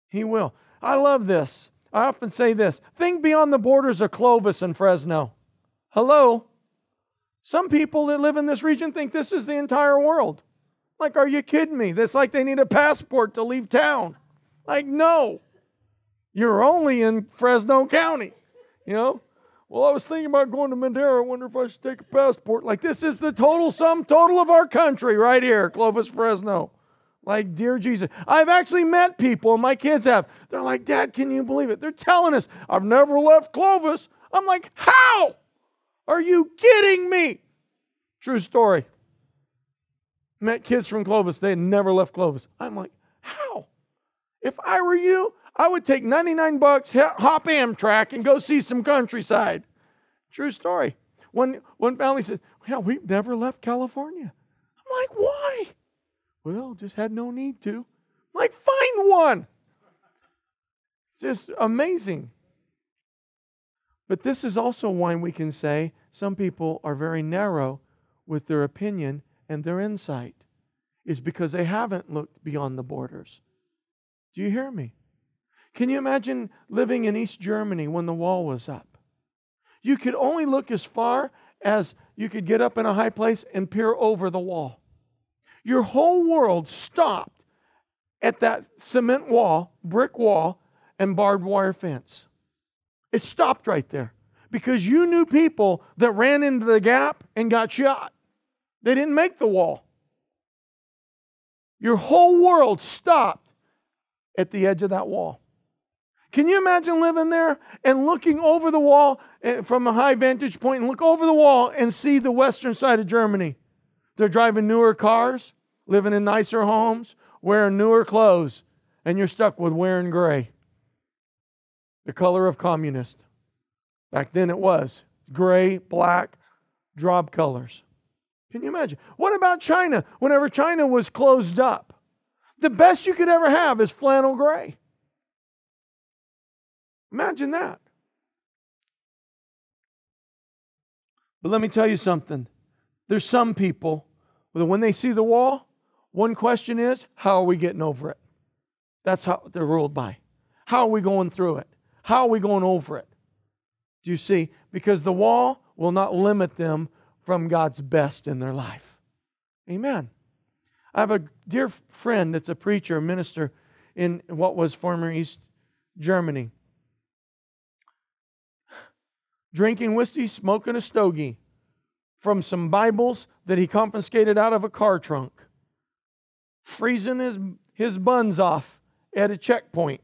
He will. I love this. I often say this think beyond the borders of Clovis and Fresno. Hello? Some people that live in this region think this is the entire world. Like, are you kidding me? That's like they need a passport to leave town. Like, no. You're only in Fresno County. You know? Well, I was thinking about going to Madera. I wonder if I should take a passport. Like, this is the total sum total of our country right here, Clovis, Fresno. Like, dear Jesus. I've actually met people, and my kids have. They're like, Dad, can you believe it? They're telling us, I've never left Clovis. I'm like, how? Are you kidding me? True story. Met kids from Clovis, they had never left Clovis. I'm like, how? If I were you, I would take 99 bucks, hop Amtrak, and go see some countryside. True story. One, one family said, Yeah, we've never left California. I'm like, Why? Well, just had no need to. I'm like, find one. It's just amazing. But this is also why we can say some people are very narrow with their opinion and their insight, is because they haven't looked beyond the borders. Do you hear me? Can you imagine living in East Germany when the wall was up? You could only look as far as you could get up in a high place and peer over the wall. Your whole world stopped at that cement wall, brick wall, and barbed wire fence. It stopped right there because you knew people that ran into the gap and got shot. They didn't make the wall. Your whole world stopped at the edge of that wall. Can you imagine living there and looking over the wall eh, from a high vantage point and look over the wall and see the western side of Germany? They're driving newer cars, living in nicer homes, wearing newer clothes, and you're stuck with wearing gray. The color of communist. Back then it was gray, black, drab colors. Can you imagine? What about China? Whenever China was closed up, the best you could ever have is flannel gray. Imagine that. But let me tell you something. There's some people that when they see the wall, one question is, how are we getting over it? That's how they're ruled by. How are we going through it? How are we going over it? Do you see? Because the wall will not limit them from God's best in their life. Amen. I have a dear friend that's a preacher, a minister in what was former East Germany drinking whiskey, smoking a stogie from some Bibles that he confiscated out of a car trunk, freezing his, his buns off at a checkpoint,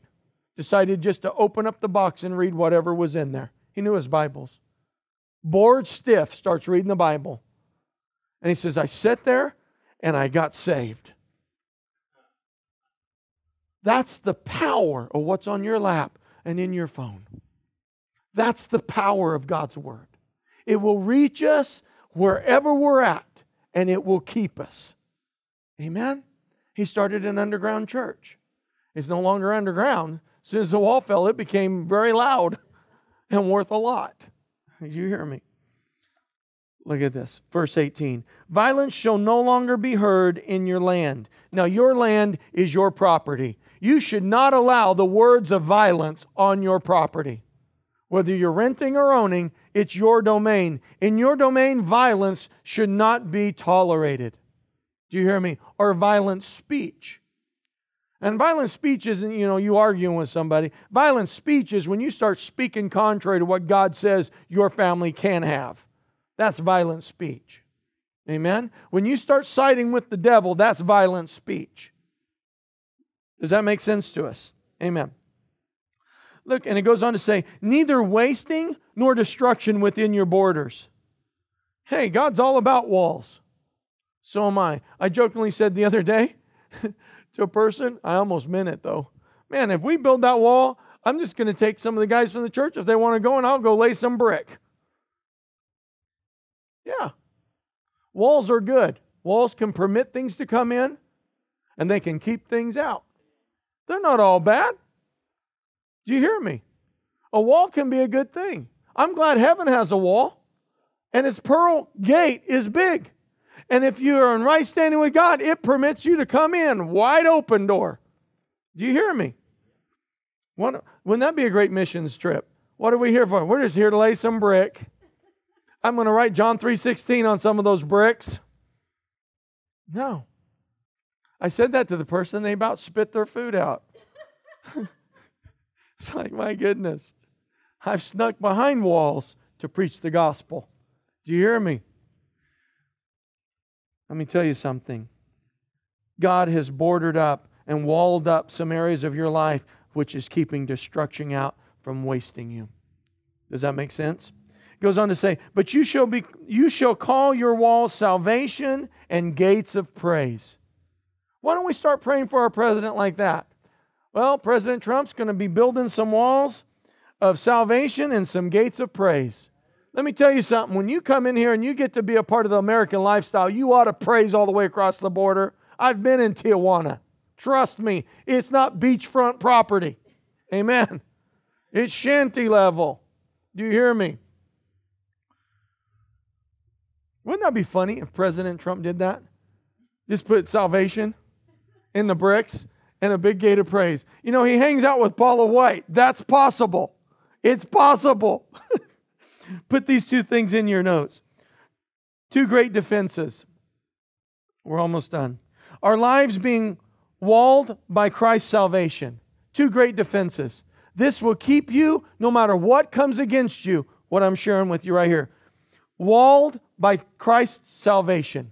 decided just to open up the box and read whatever was in there. He knew his Bibles. Bored stiff, starts reading the Bible. And he says, I sat there and I got saved. That's the power of what's on your lap and in your phone. That's the power of God's Word. It will reach us wherever we're at and it will keep us. Amen? He started an underground church. It's no longer underground. As soon as the wall fell, it became very loud and worth a lot. You hear me? Look at this. Verse 18 Violence shall no longer be heard in your land. Now, your land is your property. You should not allow the words of violence on your property. Whether you're renting or owning, it's your domain. In your domain, violence should not be tolerated. Do you hear me? Or violent speech. And violent speech isn't, you know, you arguing with somebody. Violent speech is when you start speaking contrary to what God says your family can have. That's violent speech. Amen? When you start siding with the devil, that's violent speech. Does that make sense to us? Amen. Look, and it goes on to say, neither wasting nor destruction within your borders. Hey, God's all about walls. So am I. I jokingly said the other day to a person, I almost meant it though. Man, if we build that wall, I'm just going to take some of the guys from the church if they want to go and I'll go lay some brick. Yeah. Walls are good. Walls can permit things to come in and they can keep things out. They're not all bad. Do you hear me? A wall can be a good thing. I'm glad heaven has a wall, and its pearl gate is big. And if you are in right standing with God, it permits you to come in, wide open door. Do you hear me? Wouldn't that be a great missions trip? What are we here for? We're just here to lay some brick. I'm going to write John 3:16 on some of those bricks. No. I said that to the person, they about spit their food out. It's like, my goodness. I've snuck behind walls to preach the gospel. Do you hear me? Let me tell you something. God has bordered up and walled up some areas of your life which is keeping destruction out from wasting you. Does that make sense? It goes on to say, "But you shall be you shall call your walls salvation and gates of praise." Why don't we start praying for our president like that? Well, President Trump's going to be building some walls of salvation and some gates of praise. Let me tell you something. When you come in here and you get to be a part of the American lifestyle, you ought to praise all the way across the border. I've been in Tijuana. Trust me, it's not beachfront property. Amen. It's shanty level. Do you hear me? Wouldn't that be funny if President Trump did that? Just put salvation in the bricks and a big gate of praise. You know, he hangs out with Paula White. That's possible. It's possible. Put these two things in your notes. Two great defenses. We're almost done. Our lives being walled by Christ's salvation. Two great defenses. This will keep you no matter what comes against you, what I'm sharing with you right here. Walled by Christ's salvation.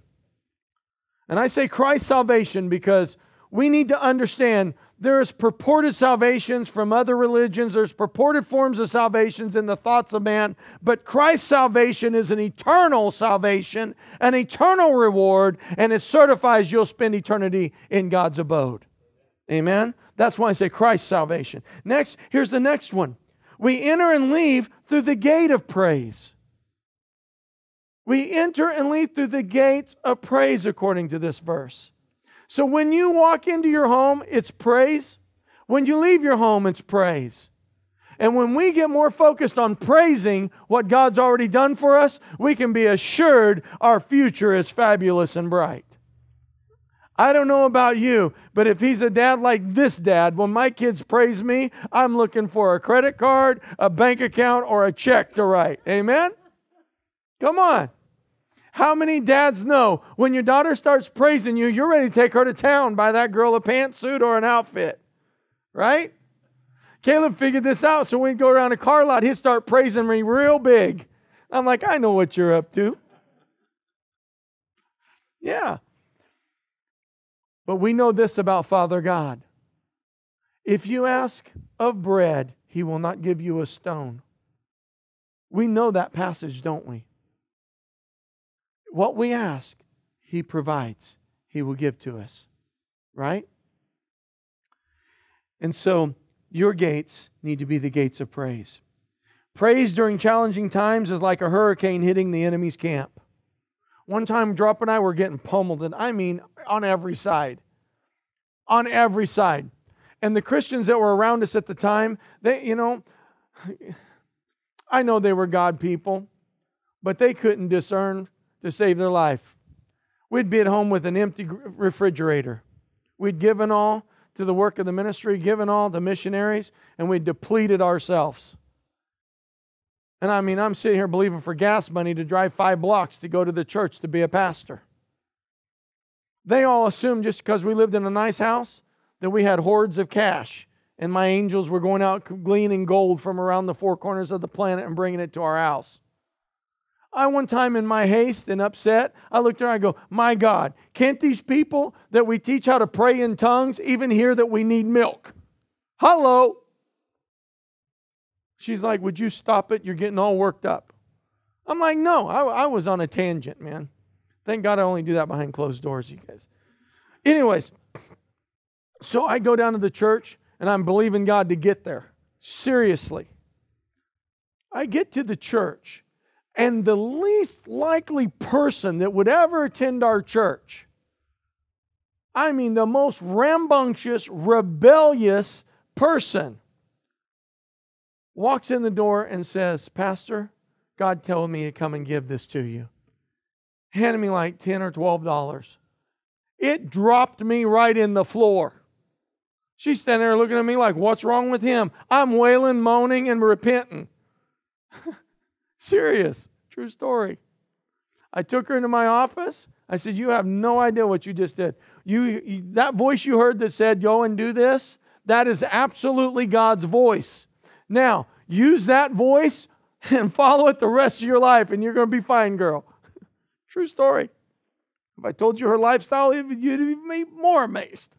And I say Christ's salvation because we need to understand there's purported salvations from other religions, there's purported forms of salvations in the thoughts of man, but Christ's salvation is an eternal salvation, an eternal reward, and it certifies you'll spend eternity in God's abode. Amen? That's why I say Christ's salvation. Next, here's the next one. We enter and leave through the gate of praise. We enter and leave through the gates of praise, according to this verse. So when you walk into your home, it's praise. When you leave your home, it's praise. And when we get more focused on praising what God's already done for us, we can be assured our future is fabulous and bright. I don't know about you, but if he's a dad like this dad, when my kids praise me, I'm looking for a credit card, a bank account, or a check to write. Amen? Come on. How many dads know when your daughter starts praising you, you're ready to take her to town, buy that girl a pantsuit or an outfit? Right? Caleb figured this out, so when we go around a car lot, he'd start praising me real big. I'm like, I know what you're up to. Yeah. But we know this about Father God. If you ask of bread, he will not give you a stone. We know that passage, don't we? What we ask, he provides, he will give to us. Right? And so your gates need to be the gates of praise. Praise during challenging times is like a hurricane hitting the enemy's camp. One time, Drop and I were getting pummeled, and I mean on every side. On every side. And the Christians that were around us at the time, they, you know, I know they were God people, but they couldn't discern to save their life. We'd be at home with an empty refrigerator. We'd given all to the work of the ministry, given all to missionaries, and we depleted ourselves. And I mean, I'm sitting here believing for gas money to drive five blocks to go to the church to be a pastor. They all assumed just because we lived in a nice house that we had hordes of cash and my angels were going out gleaning gold from around the four corners of the planet and bringing it to our house. I, one time in my haste and upset, I looked around and I go, My God, can't these people that we teach how to pray in tongues even hear that we need milk? Hello. She's like, Would you stop it? You're getting all worked up. I'm like, No, I, I was on a tangent, man. Thank God I only do that behind closed doors, you guys. Anyways, so I go down to the church and I'm believing God to get there. Seriously. I get to the church, and the least likely person that would ever attend our church, I mean, the most rambunctious, rebellious person, walks in the door and says, Pastor, God told me to come and give this to you. Handed me like 10 or $12. It dropped me right in the floor. She's standing there looking at me like, What's wrong with him? I'm wailing, moaning, and repenting. Serious, true story. I took her into my office. I said, You have no idea what you just did. You, you, that voice you heard that said, Go and do this, that is absolutely God's voice. Now, use that voice and follow it the rest of your life, and you're going to be fine, girl. True story. If I told you her lifestyle, you'd be more amazed.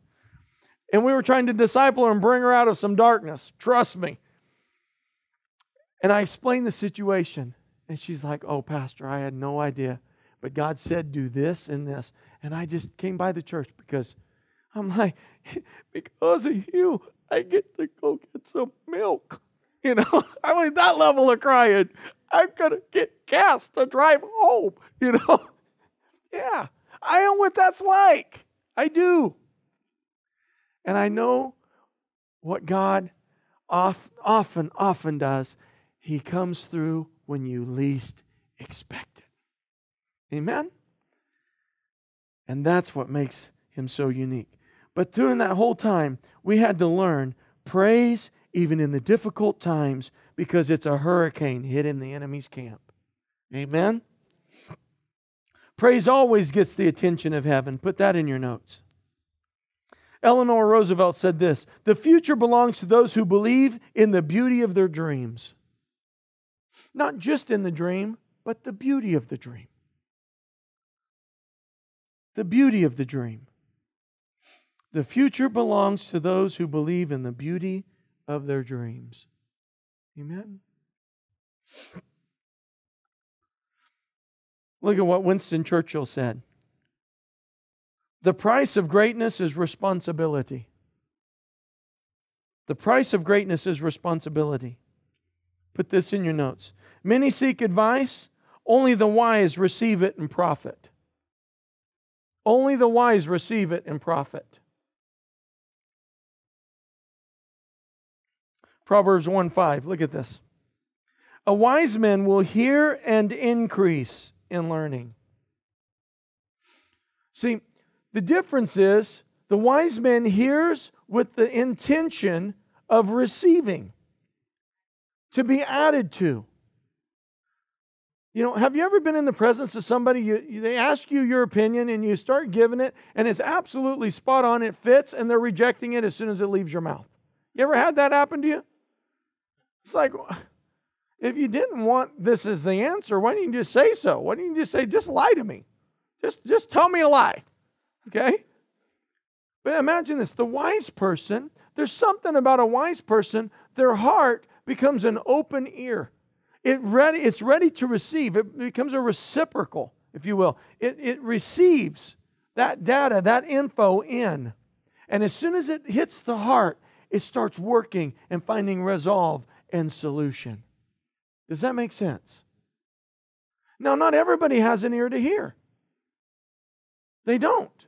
And we were trying to disciple her and bring her out of some darkness. Trust me. And I explained the situation. And she's like, Oh, Pastor, I had no idea. But God said, Do this and this. And I just came by the church because I'm like, Because of you, I get to go get some milk. You know, I mean, that level of crying. I'm going to get gas to drive home. You know, yeah, I know what that's like. I do. And I know what God often, often does. He comes through when you least expect it. Amen? And that's what makes him so unique. But during that whole time, we had to learn praise even in the difficult times because it's a hurricane hitting the enemy's camp. Amen? Praise always gets the attention of heaven. Put that in your notes. Eleanor Roosevelt said this The future belongs to those who believe in the beauty of their dreams. Not just in the dream, but the beauty of the dream. The beauty of the dream. The future belongs to those who believe in the beauty of their dreams. Amen. Look at what Winston Churchill said. The price of greatness is responsibility. The price of greatness is responsibility. Put this in your notes. Many seek advice, only the wise receive it and profit. Only the wise receive it and profit. Proverbs 1 5. Look at this. A wise man will hear and increase in learning. See, the difference is the wise man hears with the intention of receiving, to be added to. You know, have you ever been in the presence of somebody, you, they ask you your opinion and you start giving it, and it's absolutely spot on, it fits, and they're rejecting it as soon as it leaves your mouth? You ever had that happen to you? It's like, if you didn't want this as the answer, why didn't you just say so? Why didn't you just say, just lie to me? Just, just tell me a lie. Okay? But imagine this the wise person, there's something about a wise person, their heart becomes an open ear. It ready, it's ready to receive. It becomes a reciprocal, if you will. It, it receives that data, that info in. And as soon as it hits the heart, it starts working and finding resolve and solution. Does that make sense? Now, not everybody has an ear to hear. They don't.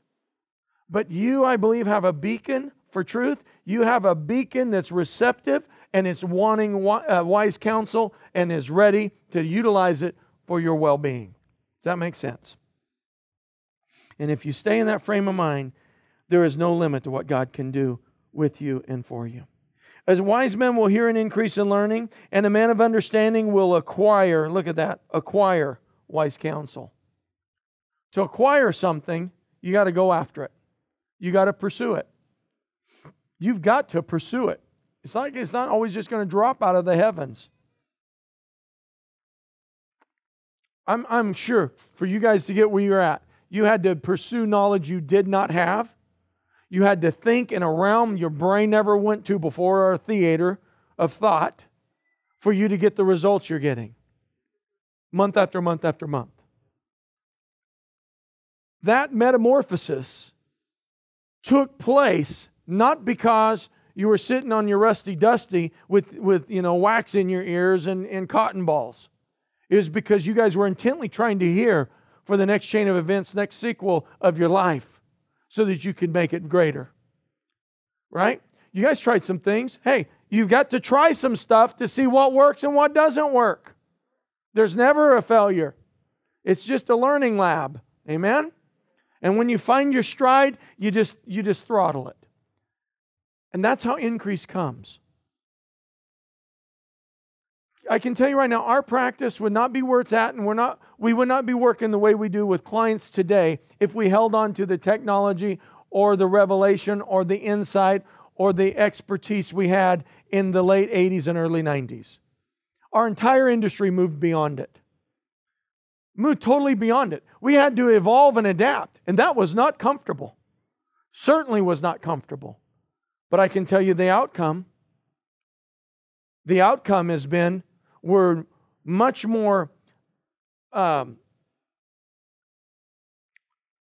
But you, I believe, have a beacon for truth. You have a beacon that's receptive and it's wanting uh, wise counsel and is ready to utilize it for your well being. Does that make sense? And if you stay in that frame of mind, there is no limit to what God can do with you and for you. As wise men will hear an increase in learning, and a man of understanding will acquire, look at that, acquire wise counsel. To acquire something, you got to go after it. You got to pursue it. You've got to pursue it. It's like it's not always just going to drop out of the heavens. I'm, I'm sure for you guys to get where you're at, you had to pursue knowledge you did not have. You had to think in a realm your brain never went to before, or a theater of thought, for you to get the results you're getting month after month after month. That metamorphosis took place not because you were sitting on your rusty dusty with, with you know, wax in your ears and, and cotton balls. It was because you guys were intently trying to hear for the next chain of events, next sequel of your life, so that you could make it greater. Right? You guys tried some things. Hey, you've got to try some stuff to see what works and what doesn't work. There's never a failure, it's just a learning lab. Amen? And when you find your stride, you just, you just throttle it. And that's how increase comes. I can tell you right now, our practice would not be where it's at, and we're not, we would not be working the way we do with clients today if we held on to the technology or the revelation or the insight or the expertise we had in the late 80s and early 90s. Our entire industry moved beyond it. Moved totally beyond it. We had to evolve and adapt, and that was not comfortable. Certainly was not comfortable. But I can tell you the outcome. The outcome has been we're much more. Um,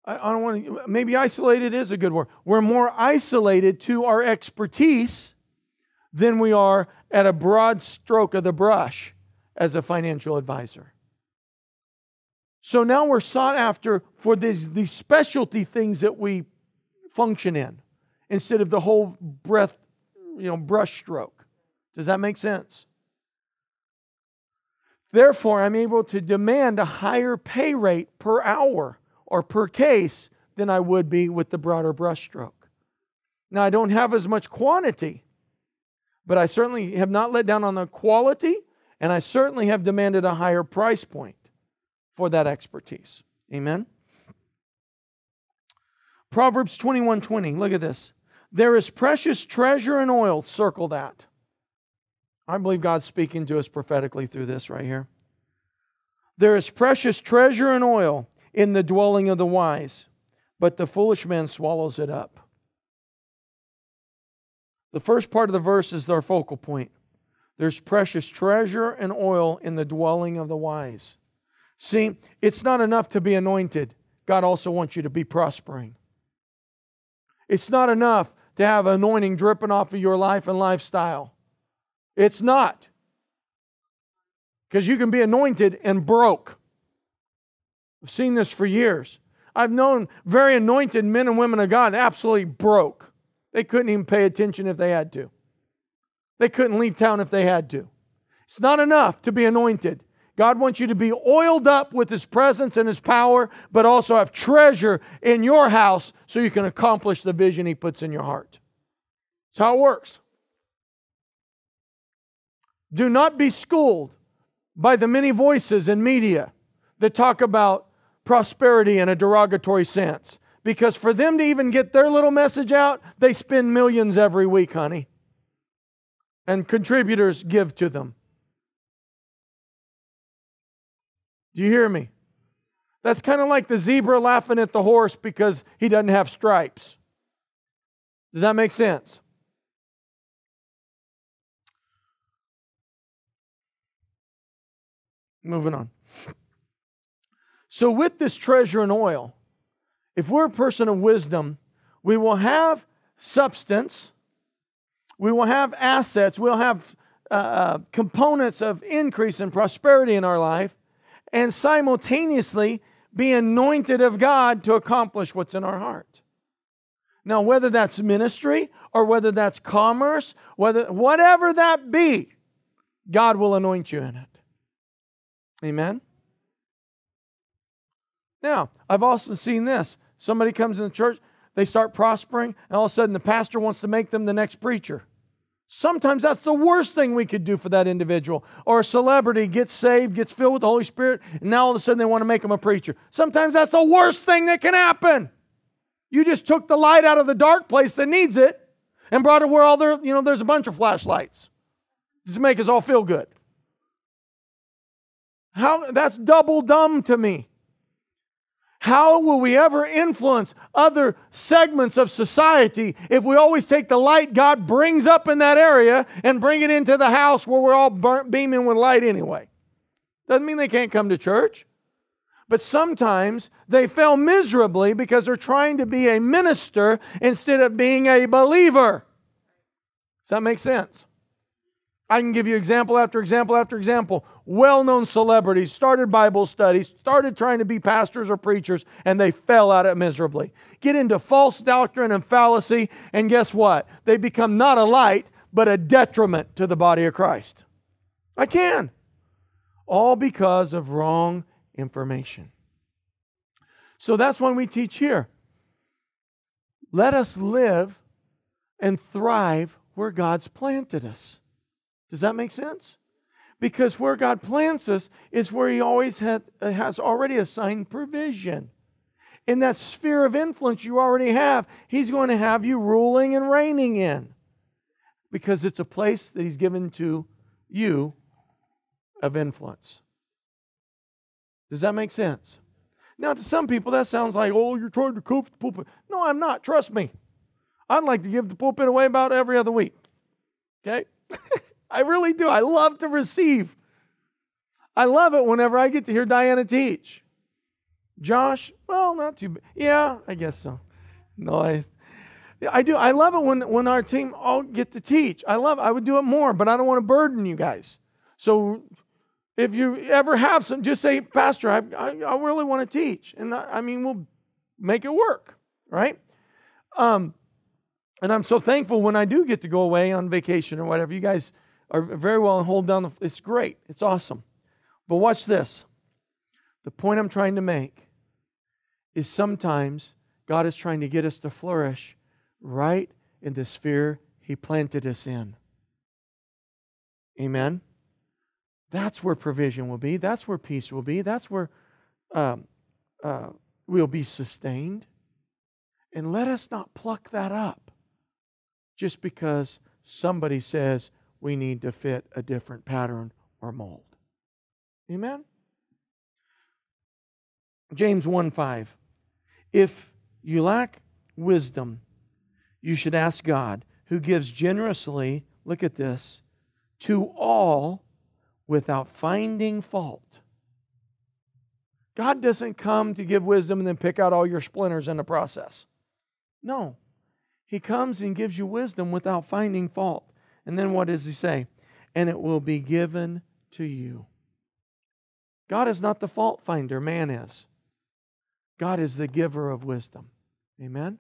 I, don't want to. Maybe isolated is a good word. We're more isolated to our expertise than we are at a broad stroke of the brush as a financial advisor. So now we're sought after for these, these specialty things that we function in instead of the whole breath, you know, brush stroke. Does that make sense? Therefore, I'm able to demand a higher pay rate per hour or per case than I would be with the broader brushstroke. Now, I don't have as much quantity, but I certainly have not let down on the quality, and I certainly have demanded a higher price point for that expertise. Amen. Proverbs 21 20. Look at this. There is precious treasure and oil. Circle that. I believe God's speaking to us prophetically through this right here. There is precious treasure and oil in the dwelling of the wise, but the foolish man swallows it up. The first part of the verse is their focal point. There's precious treasure and oil in the dwelling of the wise. See, it's not enough to be anointed. God also wants you to be prospering. It's not enough to have anointing dripping off of your life and lifestyle. It's not. Because you can be anointed and broke. I've seen this for years. I've known very anointed men and women of God absolutely broke. They couldn't even pay attention if they had to. They couldn't leave town if they had to. It's not enough to be anointed. God wants you to be oiled up with His presence and His power, but also have treasure in your house so you can accomplish the vision He puts in your heart. That's how it works. Do not be schooled by the many voices in media that talk about prosperity in a derogatory sense. Because for them to even get their little message out, they spend millions every week, honey. And contributors give to them. Do you hear me? That's kind of like the zebra laughing at the horse because he doesn't have stripes. Does that make sense? Moving on. So, with this treasure and oil, if we're a person of wisdom, we will have substance, we will have assets, we'll have uh, uh, components of increase and prosperity in our life, and simultaneously be anointed of God to accomplish what's in our heart. Now, whether that's ministry or whether that's commerce, whether whatever that be, God will anoint you in it. Amen. Now, I've also seen this. Somebody comes in the church, they start prospering, and all of a sudden the pastor wants to make them the next preacher. Sometimes that's the worst thing we could do for that individual. Or a celebrity gets saved, gets filled with the Holy Spirit, and now all of a sudden they want to make them a preacher. Sometimes that's the worst thing that can happen. You just took the light out of the dark place that needs it and brought it where all there, you know, there's a bunch of flashlights. Just to make us all feel good. How that's double dumb to me. How will we ever influence other segments of society if we always take the light God brings up in that area and bring it into the house where we're all burnt, beaming with light anyway? Doesn't mean they can't come to church. But sometimes they fail miserably because they're trying to be a minister instead of being a believer. Does that make sense? I can give you example after example after example. Well known celebrities started Bible studies, started trying to be pastors or preachers, and they fell at it miserably. Get into false doctrine and fallacy, and guess what? They become not a light, but a detriment to the body of Christ. I can. All because of wrong information. So that's when we teach here. Let us live and thrive where God's planted us. Does that make sense? Because where God plants us is where He always had, uh, has already assigned provision. In that sphere of influence you already have, He's going to have you ruling and reigning in. Because it's a place that He's given to you of influence. Does that make sense? Now, to some people, that sounds like, oh, you're trying to coop the pulpit. No, I'm not. Trust me. I'd like to give the pulpit away about every other week. Okay? I really do. I love to receive. I love it whenever I get to hear Diana teach. Josh, well, not too bad. Yeah, I guess so. No, I, I do. I love it when, when our team all get to teach. I love it. I would do it more, but I don't want to burden you guys. So if you ever have some, just say, Pastor, I, I, I really want to teach. And I, I, mean, we'll make it work, right? Um, and I'm so thankful when I do get to go away on vacation or whatever. You guys are very well and hold down the. It's great. It's awesome. But watch this. The point I'm trying to make is sometimes God is trying to get us to flourish right in the sphere He planted us in. Amen. That's where provision will be. That's where peace will be. That's where um, uh, we'll be sustained. And let us not pluck that up just because somebody says, we need to fit a different pattern or mold. Amen? James 1 5. If you lack wisdom, you should ask God, who gives generously, look at this, to all without finding fault. God doesn't come to give wisdom and then pick out all your splinters in the process. No. He comes and gives you wisdom without finding fault. And then what does he say? And it will be given to you. God is not the fault finder, man is. God is the giver of wisdom. Amen?